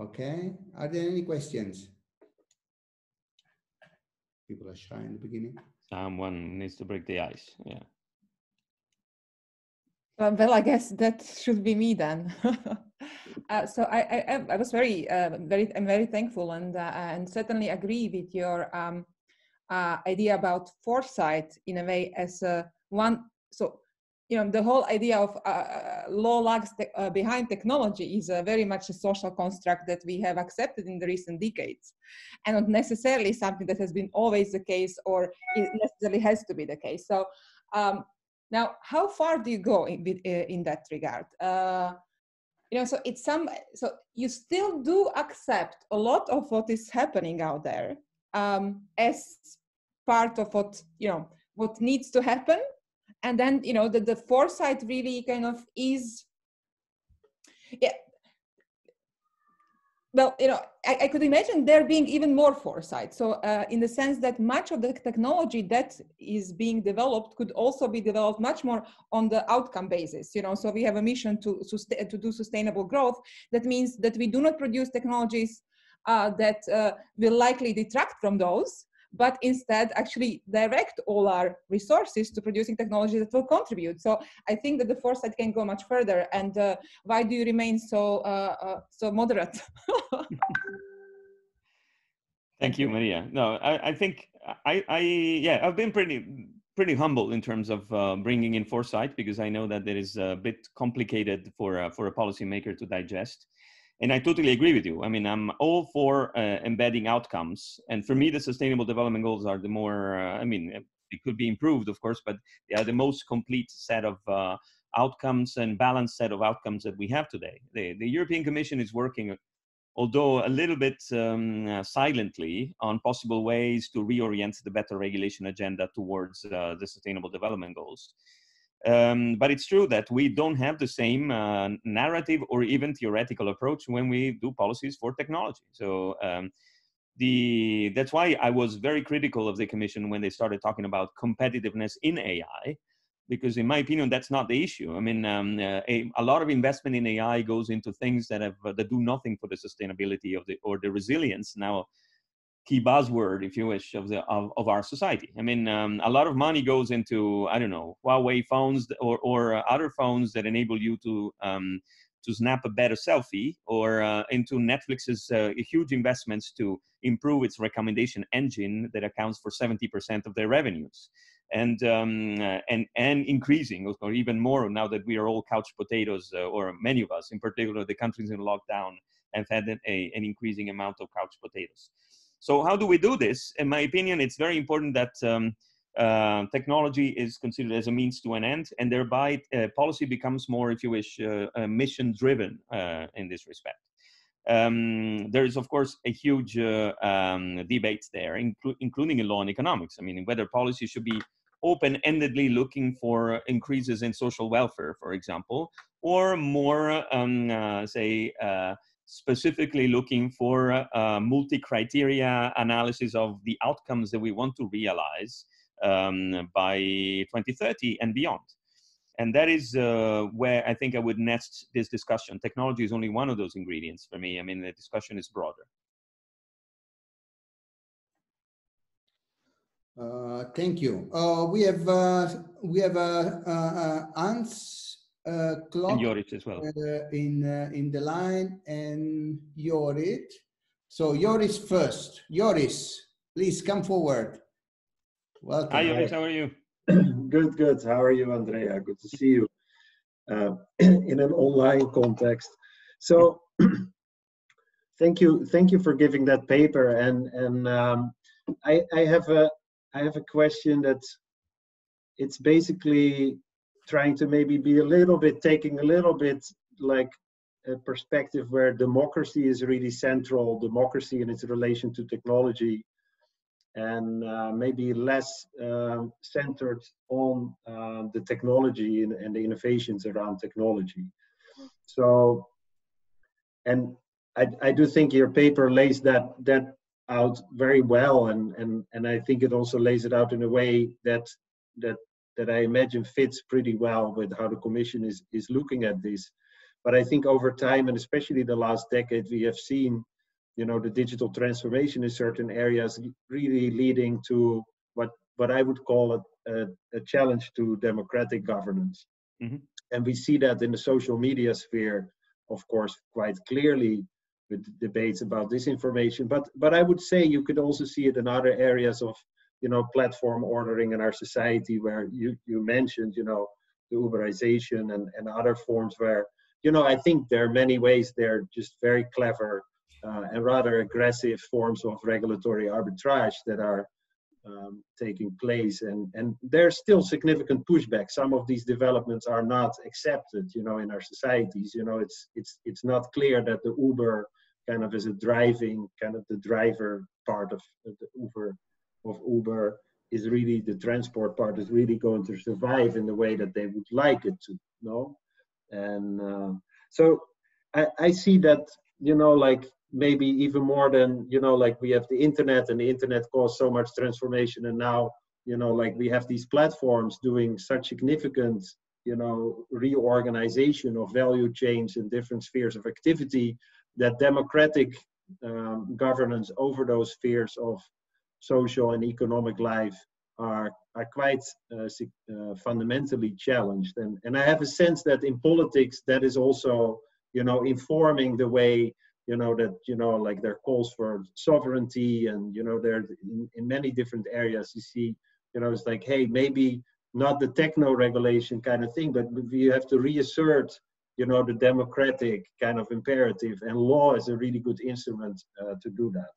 Okay, are there any questions? people are shy in the beginning. Someone needs to break the ice. Yeah. Uh, well, I guess that should be me then. [LAUGHS] [LAUGHS] uh, so I, I, I, was very, uh, very, I'm very thankful and uh, and certainly agree with your um, uh, idea about foresight in a way as one. So you know the whole idea of uh, uh law lags te uh, behind technology is uh, very much a social construct that we have accepted in the recent decades and not necessarily something that has been always the case or necessarily has to be the case so um, now how far do you go in, uh, in that regard uh, you know so it's some so you still do accept a lot of what is happening out there um, as part of what you know what needs to happen. And then you know the, the foresight really kind of is yeah well, you know, I, I, could imagine there being even more foresight. So, uh, in the sense that much of the technology that is being developed could also be developed much more on the outcome basis. You know, so we have a mission to to do sustainable growth. That means that we do not produce technologies uh, that uh, will likely detract from those, but instead actually direct all our resources to producing technology that will contribute. So I think that the foresight can go much further. And uh, why do you remain so uh, uh, so moderate? [LAUGHS] Thank you, Maria. No, I, I think I, I, yeah, I've been pretty pretty humble in terms of uh, bringing in foresight because I know that it is a bit complicated for uh, for a policymaker to digest and I totally agree with you. I mean, I'm all for uh, embedding outcomes, and for me, the Sustainable Development Goals are the more. Uh, I mean, it could be improved, of course, but they are the most complete set of uh, outcomes and balanced set of outcomes that we have today. The, the European Commission is working, although a little bit um, uh, silently, on possible ways to reorient the better regulation agenda towards uh, the Sustainable Development Goals. Um, but it's true that we don't have the same uh, narrative or even theoretical approach when we do policies for technology. So um, the that's why I was very critical of the commission when they started talking about competitiveness in AI, because in my opinion that's not the issue. I mean, um, uh, a, a, lot of investment in AI goes into things that have that do nothing for the sustainability of the or the resilience. Now key buzzword, if you wish, of the of, of our society. I mean, um, a lot of money goes into I don't know Huawei phones or or uh, other phones that enable you to um, to snap a better selfie, or uh, into Netflix's uh, huge investments to improve its recommendation engine that accounts for 70% of their revenues. And um, uh, and and increasing, or even more now that we are all couch potatoes, uh, or many of us, in particular, the countries in lockdown, have had a, an increasing amount of couch potatoes. So how do we do this? In my opinion, it's very important that um, uh, technology is considered as a means to an end, and thereby uh, policy becomes more, if you wish, uh, uh mission driven uh, in this respect. Um, there is, of course, a huge uh, um, debate there, inclu including in law and economics. I mean, whether policy should be open-endedly looking for increases in social welfare, for example, or more, um, say, specifically looking for multi-criteria analysis of the outcomes that we want to realize um, by 2030 and beyond. And that is uh, where I think I would nest this discussion. Technology is only one of those ingredients for me. I mean, the discussion is broader. Uh, thank you. Uh, we have uh, we have uh, uh, Hans uh, Klok and Joris as well uh, in uh, in the line and Joris. So Joris first. Joris, please come forward. Welcome. Hi Joris, how are you? [CLEARS THROAT] good, good. How are you, Andrea? Good to see you uh, [CLEARS THROAT] in an online context. So [CLEARS THROAT] thank you, thank you for giving that paper. And and um, I I have a I have a question that it's basically trying to maybe be a little bit taking a little bit like a perspective where democracy is really central, democracy in its relation to technology, and uh, maybe less uh, centered on uh, the technology and, and, the innovations around technology. So, and I, I do think your paper lays that that out very well, and and and I think it also lays it out in a way that that that I imagine fits pretty well with how the Commission is, is looking at this. But I think over time, and especially the last decade, we have seen, you know, the digital transformation in certain areas really leading to what what I would call a, a, a challenge to democratic governance. Mm-hmm. And we see that in the social media sphere, of course, quite clearly with debates about disinformation. But but I would say you could also see it in other areas of you know platform ordering in our society where you you mentioned you know the uberization and, and other forms where you know i think there are many ways they're just very clever uh, and rather aggressive forms of regulatory arbitrage that are um, taking place. And and there's still significant pushback some of these developments are not accepted you know in our societies. You know it's it's it's not clear that the uber kind of is a driving kind of the driver part of the uber of Uber is really the transport part is really going to survive in the way that they would like it to, no? And uh, so I, I see that you know like maybe even more than you know like we have the internet and the internet caused so much transformation and now you know like we have these platforms doing such significant you know reorganization of value chains in different spheres of activity that democratic um, governance over those spheres of social and economic life are are quite uh, uh, fundamentally challenged. And and i have a sense that in politics that is also you know informing the way you know that you know like there are calls for sovereignty and you know there in, in many different areas you see you know it's like hey maybe not the techno regulation kind of thing but we have to reassert you know the democratic kind of imperative and law is a really good instrument uh, to do that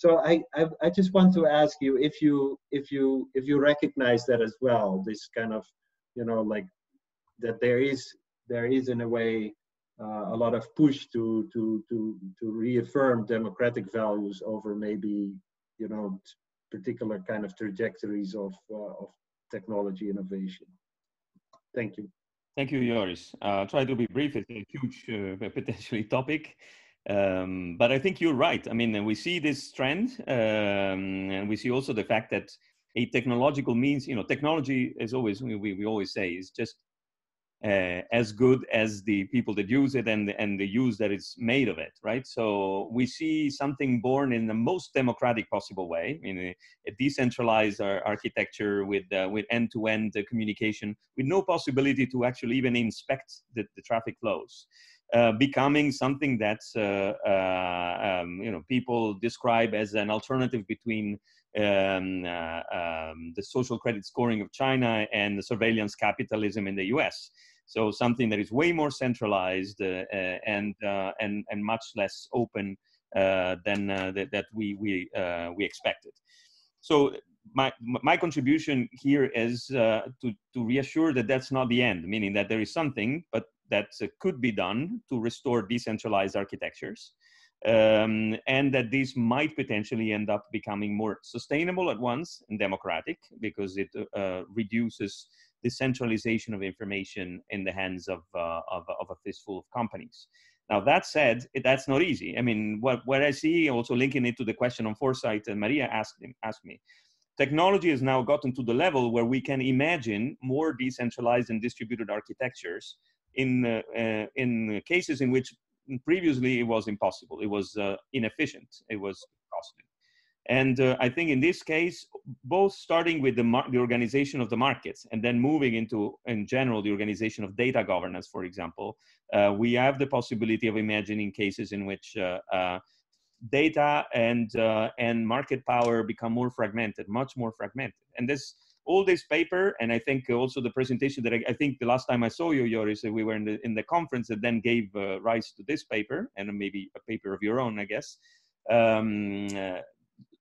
so I, I, I just want to ask you if you if you if you recognize that as well this kind of you know like that there is there is in a way uh, a lot of push to to to to reaffirm democratic values over maybe you know particular kind of trajectories of uh, of technology innovation. Thank you. Thank you, Joris. I'll try to be brief. It's a huge uh, [LAUGHS] potentially topic. Um, but I think you're right. I mean, we see this trend, um, and we see also the fact that a technological means, you know, technology is always, we, we always say, is just uh, as good as the people that use it and, and the use that it's made of it, right? So we see something born in the most democratic possible way, in a, a decentralized architecture with uh, with end-to-end communication, with no possibility to actually even inspect the, the traffic flows. Uh, becoming something that uh, uh, um, you know people describe as an alternative between um, um, the social credit scoring of China and the surveillance capitalism in the U.S. So something that is way more centralized and and and much less open than that, that we we we expected. So my my contribution here is uh, to to reassure that that's not the end, meaning that there is something, but that uh, could be done to restore decentralized architectures, um, and that these might potentially end up becoming more sustainable at once and democratic because it uh, reduces the centralization of information in the hands of, uh, of, of, a fistful of companies. Now, that said, that's not easy. I mean, what, what I see, also linking it to the question on foresight, and Maria asked, asked me, technology has now gotten to the level where we can imagine more decentralized and distributed architectures in, uh, uh, in cases in which previously it was impossible. It was uh, inefficient. It was costly. And uh, I think in this case, both starting with the, the organization of the markets and then moving into, in general, the organization of data governance, for example, we have the possibility of imagining cases in which data and, uh, and market power become more fragmented, much more fragmented. And this, all this paper, and I think also the presentation that I, I think the last time I saw you, Joris, we were in the, in the conference that then gave uh, rise to this paper, and maybe a paper of your own, I guess. Um,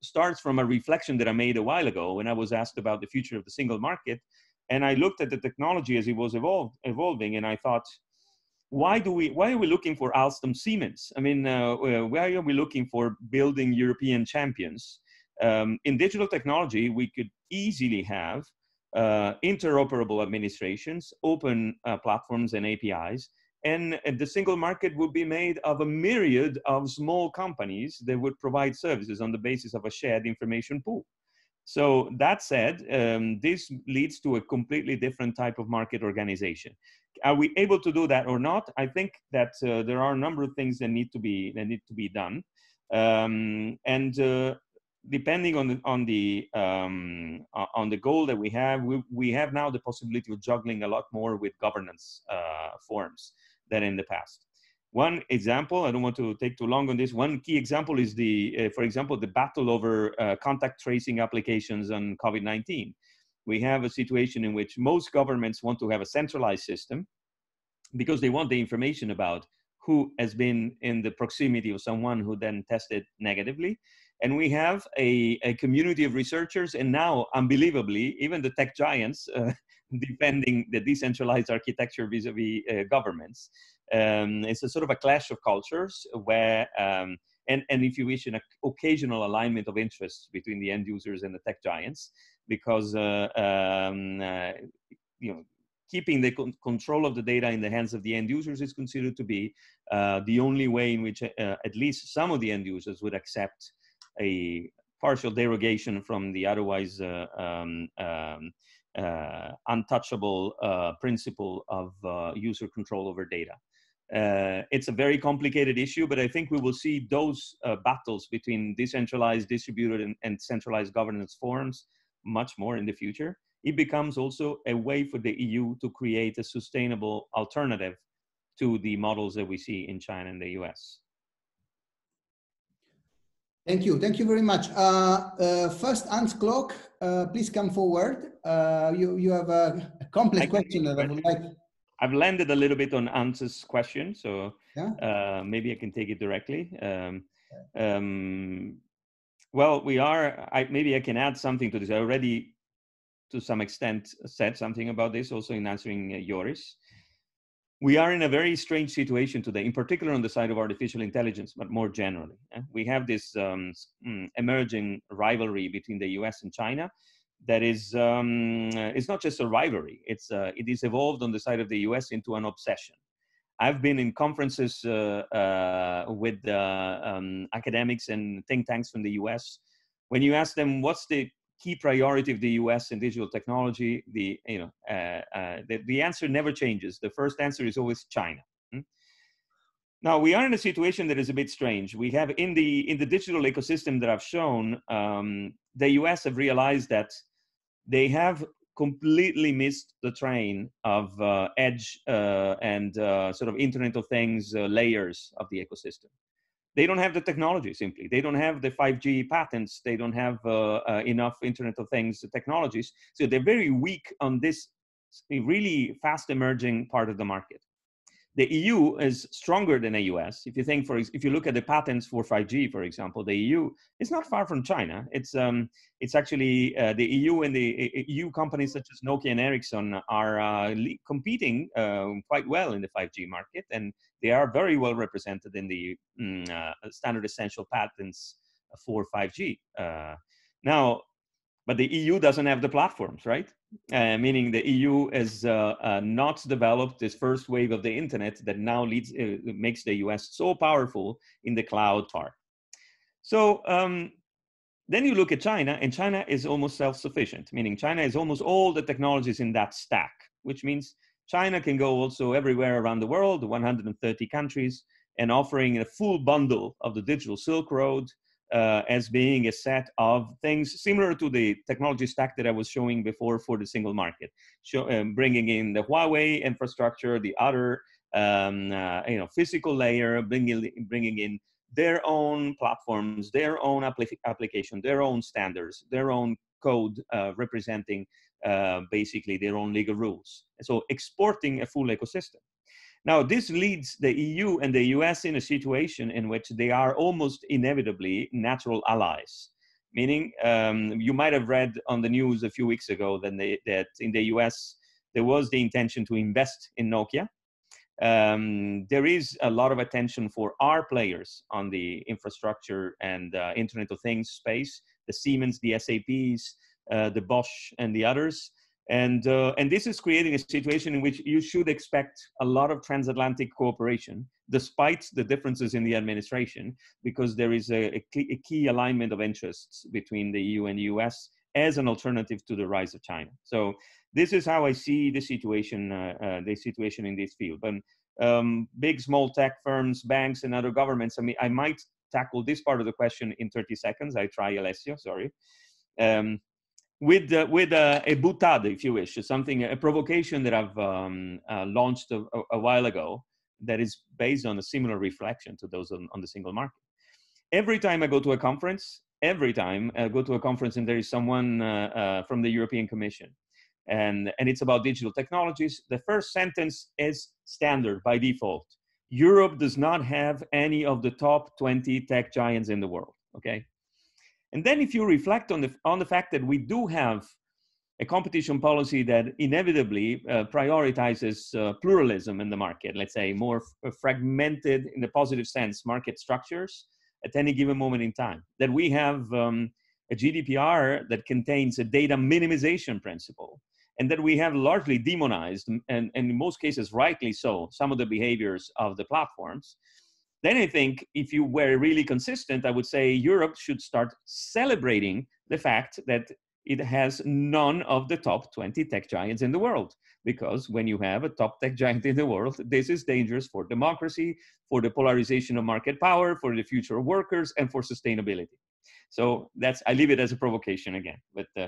starts from a reflection that I made a while ago when I was asked about the future of the single market. And I looked at the technology as it was evolved, evolving, and I thought, why do we? Why are we looking for Alstom Siemens? I mean, uh, uh, why are we looking for building European champions? Um, in digital technology, we could easily have uh, interoperable administrations, open uh, platforms and APIs, and the single market would be made of a myriad of small companies that would provide services on the basis of a shared information pool. So that said, um, this leads to a completely different type of market organization. Are we able to do that or not? I think that uh, there are a number of things that need to be that need to be done, um, and uh, depending on the on the um, on the goal that we have, we we have now the possibility of juggling a lot more with governance uh, forms than in the past. One example, I don't want to take too long on this. One key example is the, uh, for example, the battle over uh, contact tracing applications on COVID-19. We have a situation in which most governments want to have a centralized system because they want the information about who has been in the proximity of someone who then tested negatively. And we have a, a community of researchers, and now, unbelievably, even the tech giants uh, [LAUGHS] defending the decentralized architecture vis-a-vis uh, governments. Um, it's a sort of a clash of cultures where, um, and, and if you wish, an occasional alignment of interests between the end users and the tech giants, because uh, um, uh, you know keeping the con control of the data in the hands of the end users is considered to be uh, the only way in which uh, at least some of the end users would accept a partial derogation from the otherwise uh, um, um, uh, untouchable uh, principle of uh, user control over data. it's a very complicated issue, but I think we will see those battles between decentralized, distributed, and, and centralized governance forms much more in the future it becomes also a way for the EU to create a sustainable alternative to the models that we see in China and the US. Thank you. Thank you very much. Uh, uh, first, Hans Klok, uh, please come forward. Uh, you, you have a, a complex question that I would like. I've landed a little bit on Hans's question, so yeah? Uh, maybe I can take it directly. Um, um, well, we are, I, maybe I can add something to this. I already to some extent said something about this also in answering uh, Joris. We are in a very strange situation today, in particular on the side of artificial intelligence, but more generally. Eh? We have this um, mm, emerging rivalry between the US and China that is um, it's not just a rivalry, it's, uh, it is evolved on the side of the US into an obsession. I've been in conferences uh, uh, with uh, um, academics and think tanks from the US. When you ask them what's the key priority of the U.S. in digital technology, the you know uh, uh, the, the answer never changes. The first answer is always China. Hmm? Now we are in a situation that is a bit strange. We have in the in the digital ecosystem that I've shown, um, the U.S. have realized that they have completely missed the train of uh, edge uh, and uh, sort of Internet of Things uh, layers of the ecosystem they don't have the technology simply. They don't have the 5g patents. They don't have uh, uh, enough internet of things technologies. So they're very weak on this really fast emerging part of the market the EU is stronger than the US. If you think for, if you look at the patents for 5G, for example, the EU is not far from China. It's um, it's actually uh, the EU and the EU companies such as Nokia and Ericsson are uh, competing uh, quite well in the 5G market, and they are very well represented in the mm, uh, standard essential patents for 5G. Uh, now, but the EU doesn't have the platforms, right? Uh, meaning the EU has uh, uh, not developed this first wave of the internet that now leads uh, makes the US so powerful in the cloud part. So um, then you look at China, and China is almost self-sufficient, meaning China has almost all the technologies in that stack, which means China can go also everywhere around the world, 130 countries, and offering a full bundle of the digital Silk Road, uh, as being a set of things similar to the technology stack that I was showing before for the single market, Show, um, bringing in the Huawei infrastructure, the other um, uh, you know physical layer, bringing bringing in their own platforms, their own applic application, their own standards, their own code uh, representing uh, basically their own legal rules. So exporting a full ecosystem. Now, this leads the EU and the US in a situation in which they are almost inevitably natural allies. Meaning, um, you might have read on the news a few weeks ago that, they, that in the US there was the intention to invest in Nokia. Um, there is a lot of attention for our players on the infrastructure and uh, Internet of Things space, the Siemens, the SAPs, uh, the Bosch, and the others. And, uh, and this is creating a situation in which you should expect a lot of transatlantic cooperation, despite the differences in the administration, because there is a, a, key, a key alignment of interests between the EU and US as an alternative to the rise of China. So this is how I see the situation, uh, uh, the situation in this field. But um, big, small tech firms, banks, and other governments. I mean, I might tackle this part of the question in 30 seconds. I try, Alessio. Sorry. Um, with uh, with uh, a boutade, if you wish, something a provocation that I've um, uh, launched a, a, while ago that is based on a similar reflection to those on, on, the single market. Every time I go to a conference, every time I go to a conference and there is someone uh, uh, from the European Commission, and and it's about digital technologies, the first sentence is standard by default. Europe does not have any of the top 20 tech giants in the world. Okay, and then if you reflect on the, on the fact that we do have a competition policy that inevitably uh, prioritizes uh, pluralism in the market, let's say more uh, fragmented in the positive sense market structures at any given moment in time, that we have um, a GDPR that contains a data minimization principle and that we have largely demonized, and, and in most cases, rightly so, some of the behaviors of the platforms, then I think if you were really consistent, I would say Europe should start celebrating the fact that it has none of the top 20 tech giants in the world. Because when you have a top tech giant in the world, this is dangerous for democracy, for the polarization of market power, for the future of workers, and for sustainability. So that's I leave it as a provocation again, but uh,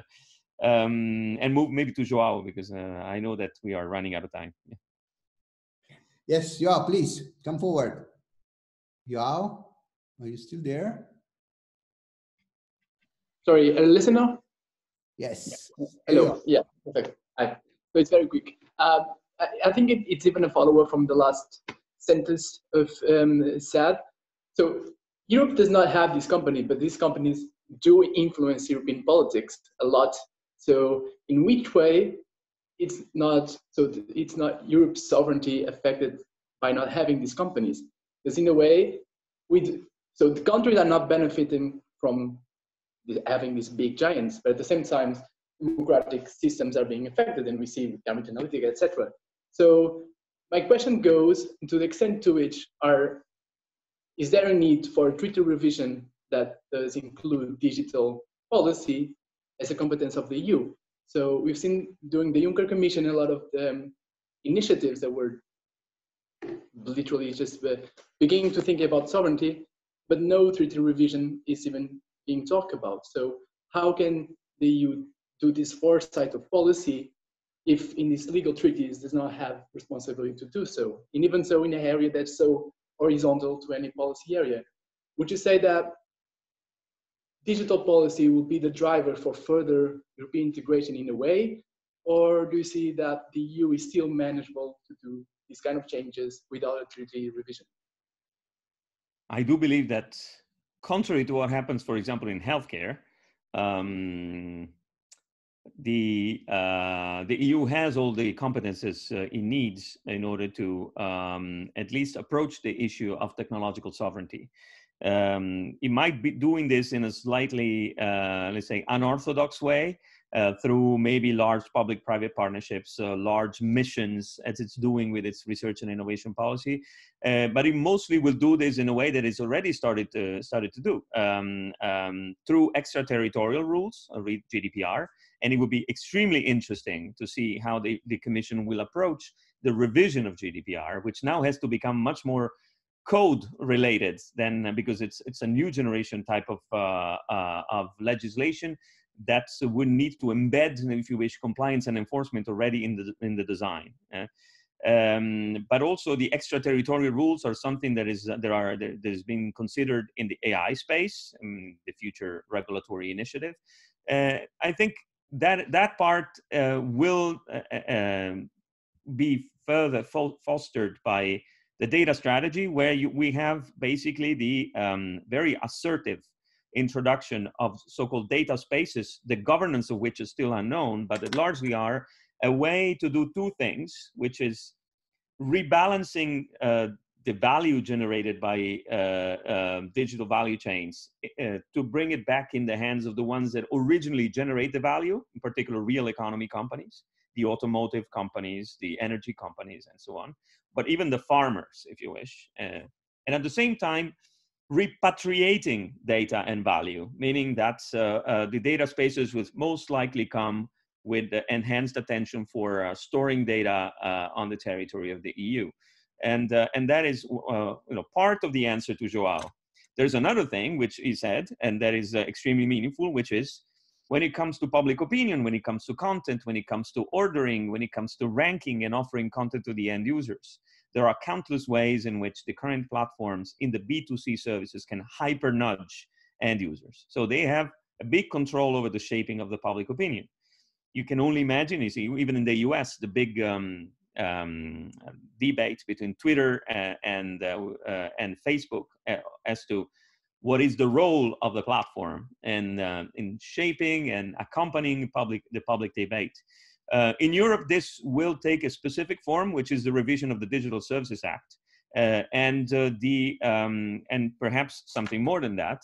um, and move maybe to Joao because uh, I know that we are running out of time. Yeah. Yes, Joao, please come forward. Joao, are you still there? Sorry, uh, listen now? Yes. Hello. Yeah, perfect. Hi. So it's very quick. Uh, I, I, think it, it's even a follower from the last sentence of um, Sad. So Europe does not have this company, but these companies do influence European politics a lot. So in which way it's not so it's not Europe's sovereignty affected by not having these companies? Because in a way, we so the countries are not benefiting from having these big giants, but at the same time, democratic systems are being affected, and we see Cambridge Analytica, etc. So my question goes to the extent to which are is there a need for a treaty revision that does include digital policy as a competence of the EU? So we've seen during the Juncker Commission a lot of the um, initiatives that were literally just uh, beginning to think about sovereignty, but no treaty revision is even being talked about. So how can the EU do this foresight of policy if in these legal treaties does not have responsibility to do so? And even so in an area that's so horizontal to any policy area. Would you say that digital policy will be the driver for further European integration in a way? Or do you see that the EU is still manageable to do these kind of changes without a treaty revision? I do believe that contrary to what happens, for example, in healthcare, um, the uh, the EU has all the competences uh, it needs in order to um, at least approach the issue of technological sovereignty. Um, it might be doing this in a slightly, uh, let's say, unorthodox way, uh, through maybe large public-private partnerships, uh, large missions, as it's doing with its research and innovation policy. Uh, but it mostly will do this in a way that it's already started to started to do um, um, through extraterritorial rules, uh, read GDPR. And it would be extremely interesting to see how the, the Commission will approach the revision of GDPR, which now has to become much more code related than because it's it's a new generation type of uh, of legislation that would need to embed, if you wish, compliance and enforcement already in the in the design. Uh, um, but also the extraterritorial rules are something that is there are that has been considered in the AI space, the future regulatory initiative. Uh, I think that that part uh, will uh, uh, um, be further fo fostered by the data strategy, where you, we have basically the um, very assertive introduction of so-called data spaces, the governance of which is still unknown, but it largely are a way to do two things, which is rebalancing uh, the value generated by uh, uh, digital value chains uh, to bring it back in the hands of the ones that originally generate the value, in particular real economy companies, the automotive companies, the energy companies, and so on, but even the farmers, if you wish. Uh, and at the same time, repatriating data and value, meaning that uh, uh, the data spaces would most likely come with enhanced attention for uh, storing data on the territory of the EU. And, and that is you know, part of the answer to Joao. There's another thing which he said, and that is extremely meaningful, which is when it comes to public opinion, when it comes to content, when it comes to ordering, when it comes to ranking and offering content to the end users there are countless ways in which the current platforms in the B2C services can hyper nudge end users. So they have a big control over the shaping of the public opinion. You can only imagine, you see, even in the US, the big um, um, debate between Twitter and, and, uh, uh, and Facebook uh, as to what is the role of the platform in, uh, in shaping and accompanying public, the public debate. Uh, in Europe, this will take a specific form, which is the revision of the Digital Services Act, uh, and uh, the um, and perhaps something more than that,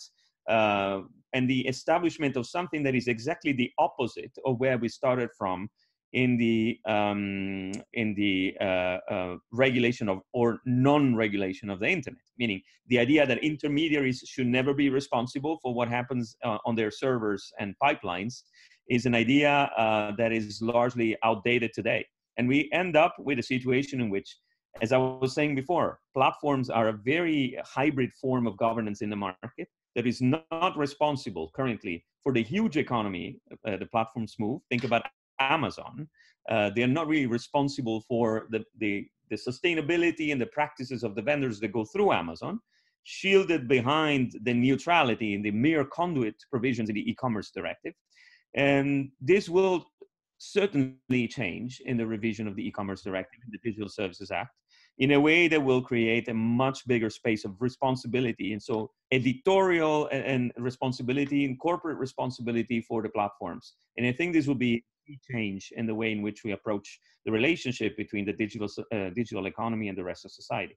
uh, and the establishment of something that is exactly the opposite of where we started from in the um, in the uh, uh, regulation of or non-regulation of the internet. Meaning the idea that intermediaries should never be responsible for what happens on their servers and pipelines is an idea uh, that is largely outdated today. And we end up with a situation in which, as I was saying before, platforms are a very hybrid form of governance in the market that is not responsible currently for the huge economy uh, the platforms move. Think about Amazon. Uh, they're not really responsible for the, the, the sustainability and the practices of the vendors that go through Amazon, shielded behind the neutrality and the mere conduit provisions in the e-commerce directive. And this will certainly change in the revision of the e-commerce directive and the Digital Services Act in a way that will create a much bigger space of responsibility. And so editorial and responsibility and corporate responsibility for the platforms. And I think this will be a change in the way in which we approach the relationship between the digital, uh, digital economy and the rest of society.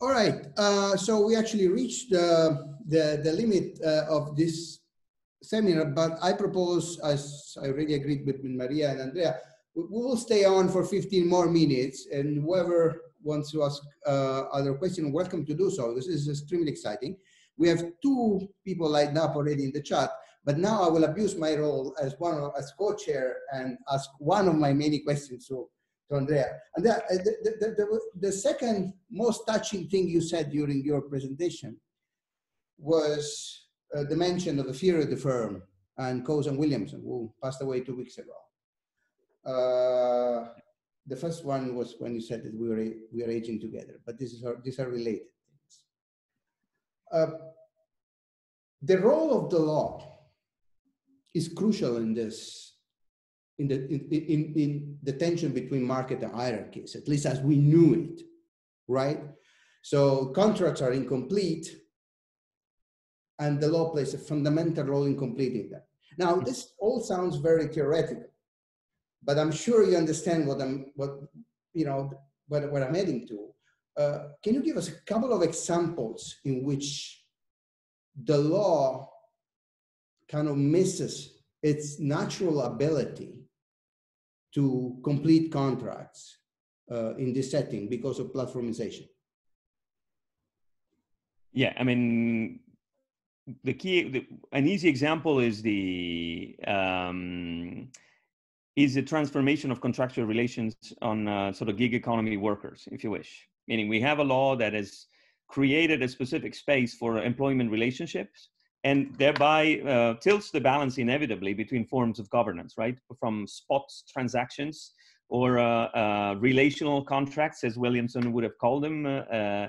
All right, uh, so we actually reached the, the, the limit uh, of this seminar, but I propose, as I already agreed with Maria and Andrea, we will stay on for 15 more minutes and whoever wants to ask uh, other questions, welcome to do so. This is extremely exciting. We have two people lined up already in the chat, but now I will abuse my role as one of, as co-chair and ask one of my many questions to, to Andrea. And the, the, the, the, the second most touching thing you said during your presentation was uh, the mention of the fear of the firm and Coase and Williamson, who passed away two weeks ago. Uh, the first one was when you said that we were we are aging together, but this is our, these are related things. Uh, the role of the law is crucial in this, in the in, in, in the tension between market and hierarchies, at least as we knew it, right? So contracts are incomplete, and the law plays a fundamental role in completing them. Now, this all sounds very theoretical but I'm sure you understand what I'm what you know what, what I'm heading to. Uh, can you give us a couple of examples in which the law kind of misses its natural ability to complete contracts uh, in this setting because of platformization? Yeah, I mean, the key, the, an easy example is the um, is the transformation of contractual relations on uh, sort of gig economy workers, if you wish. Meaning we have a law that has created a specific space for employment relationships and thereby uh, tilts the balance inevitably between forms of governance, right? From spot transactions or uh, uh relational contracts, as Williamson would have called them, uh, uh,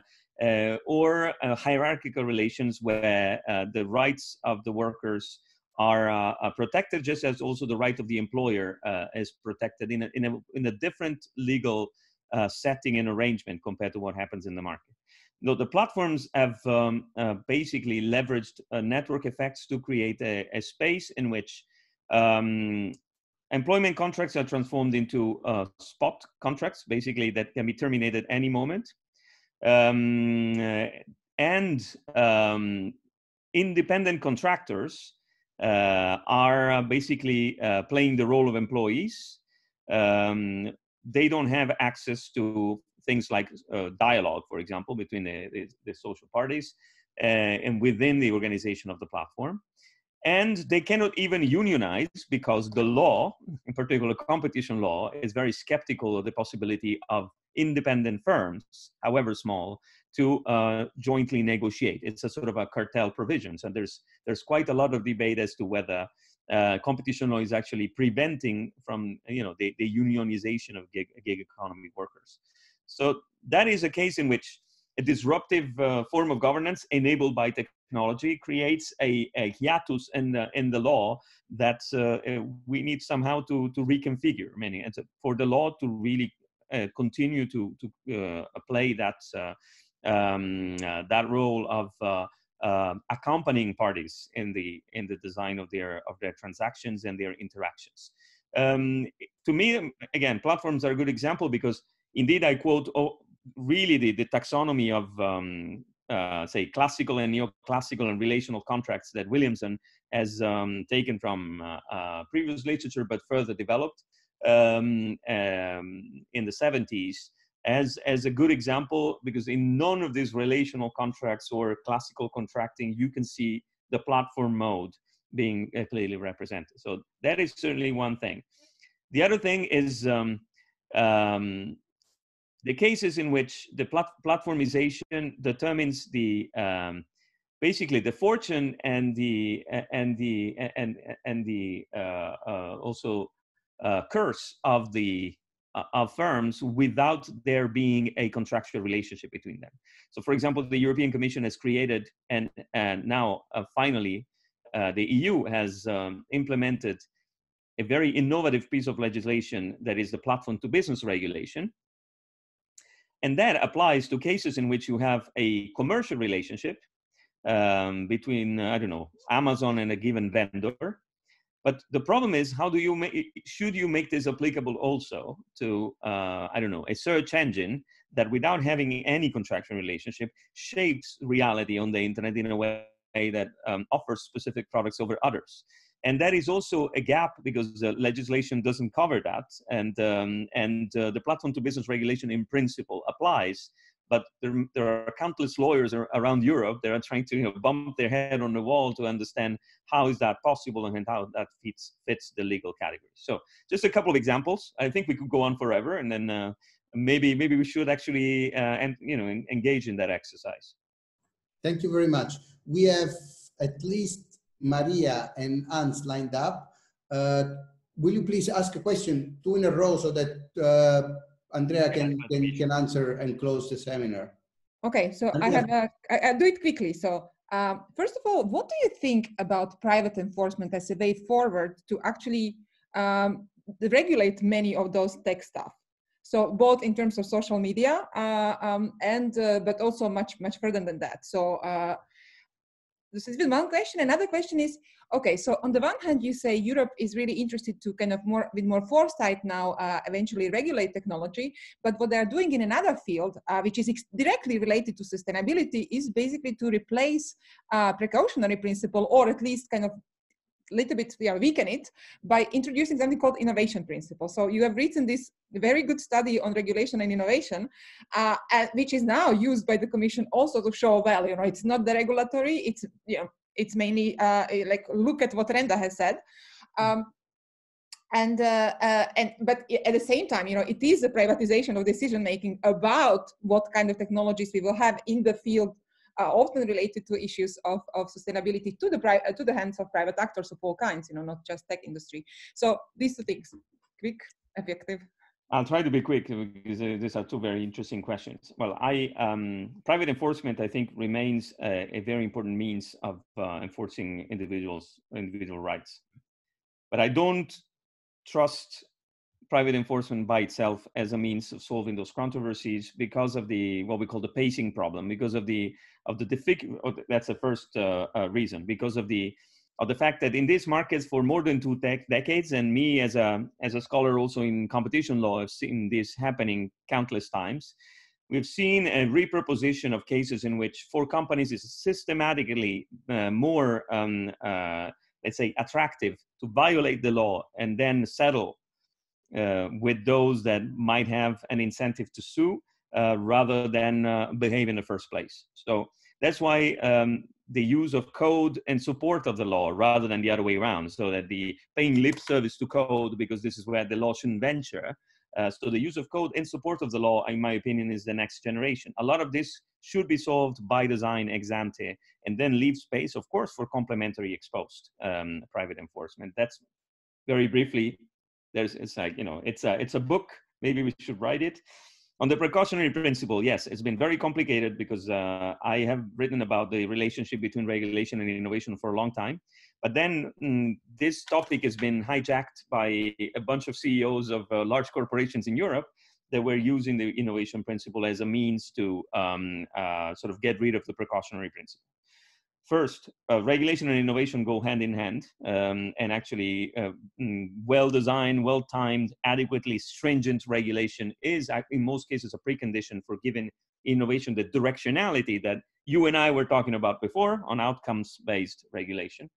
or hierarchical relations where the rights of the workers are uh, uh, protected, just as also the right of the employer uh, is protected in a, in a, in a different legal uh, setting and arrangement compared to what happens in the market. Now, the platforms have um, uh, basically leveraged uh, network effects to create a, a space in which um, employment contracts are transformed into spot contracts, basically that can be terminated any moment. Um, and um, independent contractors uh, are uh, basically uh, playing the role of employees. Um, they don't have access to things like uh, dialogue, for example, between the, the, the social parties uh, and within the organization of the platform. And they cannot even unionize because the law, in particular competition law, is very skeptical of the possibility of independent firms, however small, to uh, jointly negotiate. It's a sort of a cartel provisions, and there's there's quite a lot of debate as to whether uh, competition law is actually preventing from you know the, the unionization of gig, gig economy workers. So that is a case in which a disruptive uh, form of governance enabled by technology creates a, a hiatus in the, in the law that uh, we need somehow to, to reconfigure. Meaning, for the law to really continue to, to uh, play that um, uh, that role of uh, uh, accompanying parties in the in the design of their of their transactions and their interactions. Um, to me, again, platforms are a good example because indeed I quote oh, really the, the taxonomy of um, uh, say classical and neoclassical and relational contracts that Williamson has um, taken from uh, uh, previous literature but further developed um, um, in the 70s as, as a good example because in none of these relational contracts or classical contracting you can see the platform mode being uh, clearly represented. So that is certainly one thing. The other thing is um, um, the cases in which the plat platformization determines the um, basically the fortune and the and the and and the uh, uh, also uh, curse of the uh, of firms without there being a contractual relationship between them. So, for example, the European Commission has created and and now uh, finally uh, the EU has um, implemented a very innovative piece of legislation that is the platform to business regulation and that applies to cases in which you have a commercial relationship um, between, I don't know, Amazon and a given vendor. But the problem is, how do you make, should you make this applicable also to, uh, I don't know, a search engine that without having any contractual relationship shapes reality on the internet in a way that um, offers specific products over others? and that is also a gap because the legislation doesn't cover that and um, and uh, the platform to business regulation in principle applies but there, there are countless lawyers around Europe that are trying to you know, bump their head on the wall to understand how is that possible and how that fits fits the legal category. So just a couple of examples. I think we could go on forever, and then uh, maybe maybe we should actually uh, and you know engage in that exercise. Thank you very much. We have at least Maria and Hans lined up. Uh, will you please ask a question, two in a row, so that uh, Andrea can, can, can answer and close the seminar? Okay, so Andrea. I have a, I, I'll do it quickly. So um, first of all, what do you think about private enforcement as a way forward to actually um, regulate many of those tech stuff? So both in terms of social media uh, um, and uh, but also much much further than that. So uh, this is one question. Another question is, okay, so on the one hand, you say Europe is really interested to kind of more, with more foresight now, uh, eventually regulate technology. But what they're doing in another field, uh, which is directly related to sustainability, is basically to replace uh, precautionary principle or at least kind of little bit are weaken it by introducing something called innovation principle. So you have written this very good study on regulation and innovation, uh, which is now used by the Commission also to show well, you know, it's not the regulatory, it's you know, it's mainly uh, like look at what Renda has said. Um, and uh, uh, and but at the same time you know it is a privatization of decision making about what kind of technologies we will have in the field are often related to issues of, of sustainability to the, uh, to the hands of private actors of all kinds, you know, not just tech industry. So these two things, quick, effective. I'll try to be quick because uh, these are two very interesting questions. Well, I um, private enforcement I think remains a, a very important means of uh, enforcing individuals individual rights, but I don't trust private enforcement by itself as a means of solving those controversies because of the what we call the pacing problem because of the of the difficulty oh, that's the first uh, uh, reason because of the of the fact that in these markets for more than two decades and me as a as a scholar also in competition law i've seen this happening countless times we've seen a reproposition of cases in which for companies is systematically uh, more um, uh, let's say attractive to violate the law and then settle uh, with those that might have an incentive to sue uh, rather than uh, behave in the first place. So that's why um, the use of code and support of the law rather than the other way around, so that the paying lip service to code because this is where the law shouldn't venture. Uh, so the use of code and support of the law, in my opinion, is the next generation. A lot of this should be solved by design ex ante and then leave space, of course, for complementary ex post um, private enforcement. That's very briefly there's it's like you know it's a it's a book. Maybe we should write it. On the precautionary principle yes it's been very complicated because uh, i have written about the relationship between regulation and innovation for a long time. But then mm, this topic has been hijacked by a bunch of ceos of uh, large corporations in europe that were using the innovation principle as a means to um, uh, sort of get rid of the precautionary principle first, uh, regulation and innovation go hand in hand, um, and actually, uh, mm, well-designed, well-timed, adequately stringent regulation is, in most cases, a precondition for giving innovation the directionality that you and I were talking about before on outcomes-based regulation.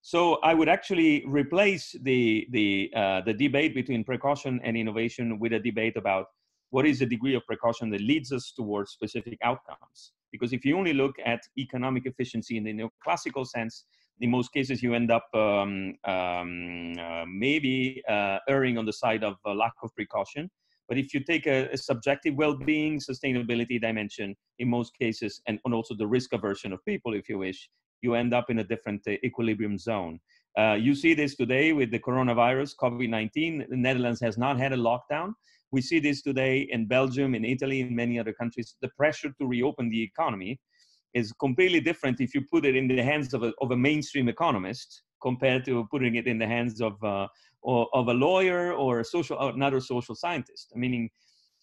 So I would actually replace the the uh, the debate between precaution and innovation with a debate about what is the degree of precaution that leads us towards specific outcomes. Because if you only look at economic efficiency in the neoclassical sense, in most cases you end up um, um, uh, maybe uh, erring on the side of lack of precaution. But if you take a, a subjective well-being, sustainability dimension, in most cases, and, and also the risk aversion of people, if you wish, you end up in a different uh, equilibrium zone. Uh, you see this today with the coronavirus, COVID-19. The Netherlands has not had a lockdown. We see this today in Belgium, in Italy, in many other countries. The pressure to reopen the economy is completely different if you put it in the hands of a, of a mainstream economist compared to putting it in the hands of, uh, of a lawyer or a social, another social scientist. Meaning,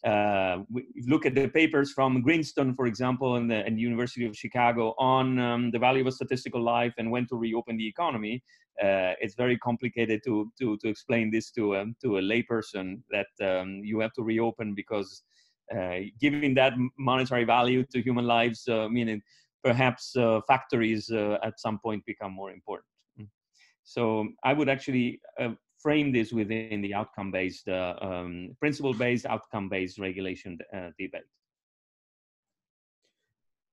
uh, look at the papers from Greenstone, for example, and the, the University of Chicago on um, the value of a statistical life and when to reopen the economy. Uh, it's very complicated to, to, to explain this to, um, to a layperson that um, you have to reopen because uh, giving that monetary value to human lives, uh, meaning perhaps uh, factories uh, at some point become more important. Mm. So I would actually frame this within the outcome-based, uh, um, principle-based, outcome-based regulation uh, debate.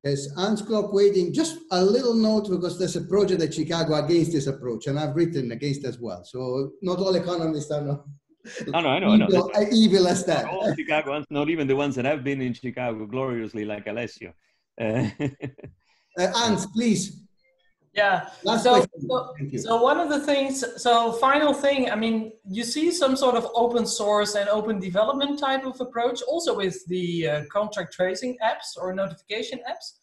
Yes, Hans Klok waiting. Just a little note because there's a project at Chicago against this approach, and I've written against as well. So not all economists are not. No, no, I know, evil, I know. evil as that. Not all Chicagoans, not even the ones that have been in Chicago gloriously, like Alessio. Uh, [LAUGHS] uh, Hans, please yeah. So, so, so, one of the things, so final thing, I mean, you see some sort of open source and open development type of approach also with the uh, contact tracing apps or notification apps.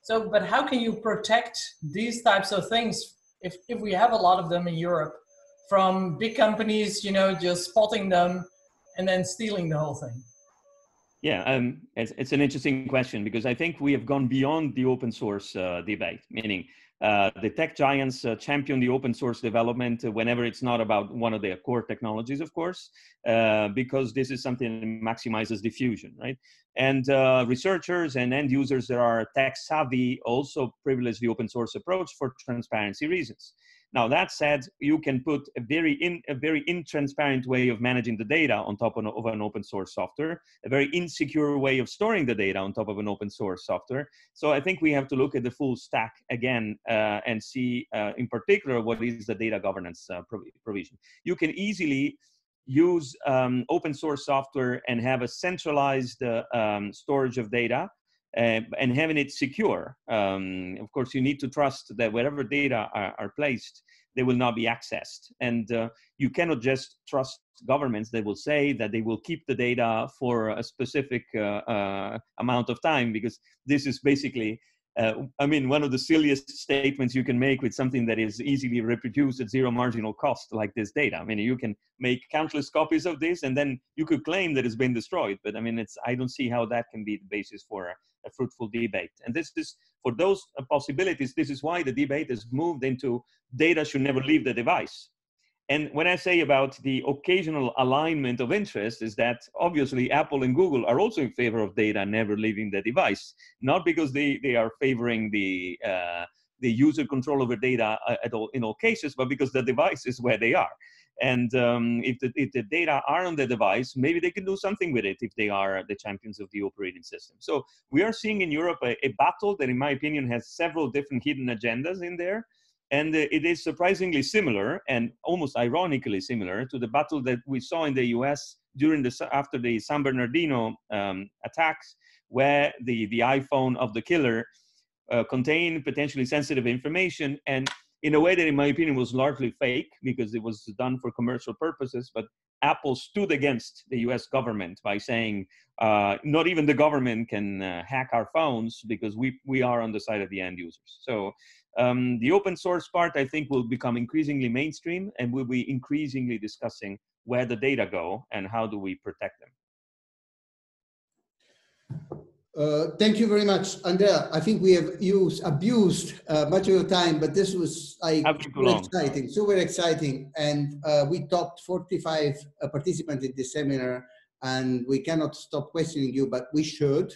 So, but how can you protect these types of things if, if we have a lot of them in Europe from big companies, you know, just spotting them and then stealing the whole thing? Yeah, um, it's, it's an interesting question because I think we have gone beyond the open source uh, debate, meaning uh, the tech giants uh, champion the open source development whenever it's not about one of their core technologies, of course, uh, because this is something that maximizes diffusion, right? And uh, researchers and end users that are tech savvy also privilege the open source approach for transparency reasons. Now that said, you can put a very in a very intransparent way of managing the data on top of, an open source software, a very insecure way of storing the data on top of an open source software. So I think we have to look at the full stack again uh, and see, uh, in particular, what is the data governance uh, provision. You can easily use um, open source software and have a centralized uh, um, storage of data uh, and having it secure. Um, of course, you need to trust that wherever data are, are placed, they will not be accessed. And uh, you cannot just trust governments that will say that they will keep the data for a specific uh, uh amount of time, because this is basically uh, I mean, one of the silliest statements you can make with something that is easily reproduced at zero marginal cost, like this data. I mean, you can make countless copies of this, and then you could claim that it's been destroyed. But I mean, it's I don't see how that can be the basis for a, fruitful debate. And this is for those possibilities. This is why the debate has moved into data should never leave the device. And when I say about the occasional alignment of interest, is that obviously Apple and Google are also in favor of data never leaving the device, not because they, they are favoring the, uh, the user control over data uh, at all, in all cases, but because the device is where they are. And um, if, the, if the data are on the device, maybe they can do something with it if they are the champions of the operating system. So we are seeing in Europe a, a battle that, in my opinion, has several different hidden agendas in there and it is surprisingly similar and almost ironically similar to the battle that we saw in the US during the, after the San Bernardino um, attacks, where the, the iPhone of the killer uh, contained potentially sensitive information. And in a way that in my opinion was largely fake because it was done for commercial purposes. But apple stood against the us government by saying uh, not even the government can uh, hack our phones because we, we are on the side of the end users. So um, the open source part, I think, will become increasingly mainstream and we'll be increasingly discussing where the data go and how do we protect them. Uh, thank you very much, Andrea. I think we have used, abused uh, much of your time, but this was like super exciting, super exciting. And uh, we talked 45 uh, participants in this seminar, and we cannot stop questioning you, but we should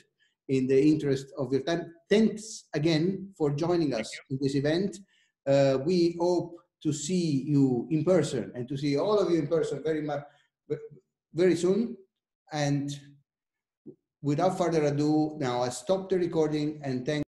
in the interest of your time. Thanks again for joining us in this event. Uh, we hope to see you in person and to see all of you in person very much very soon. And without further ado, now I stop the recording and thank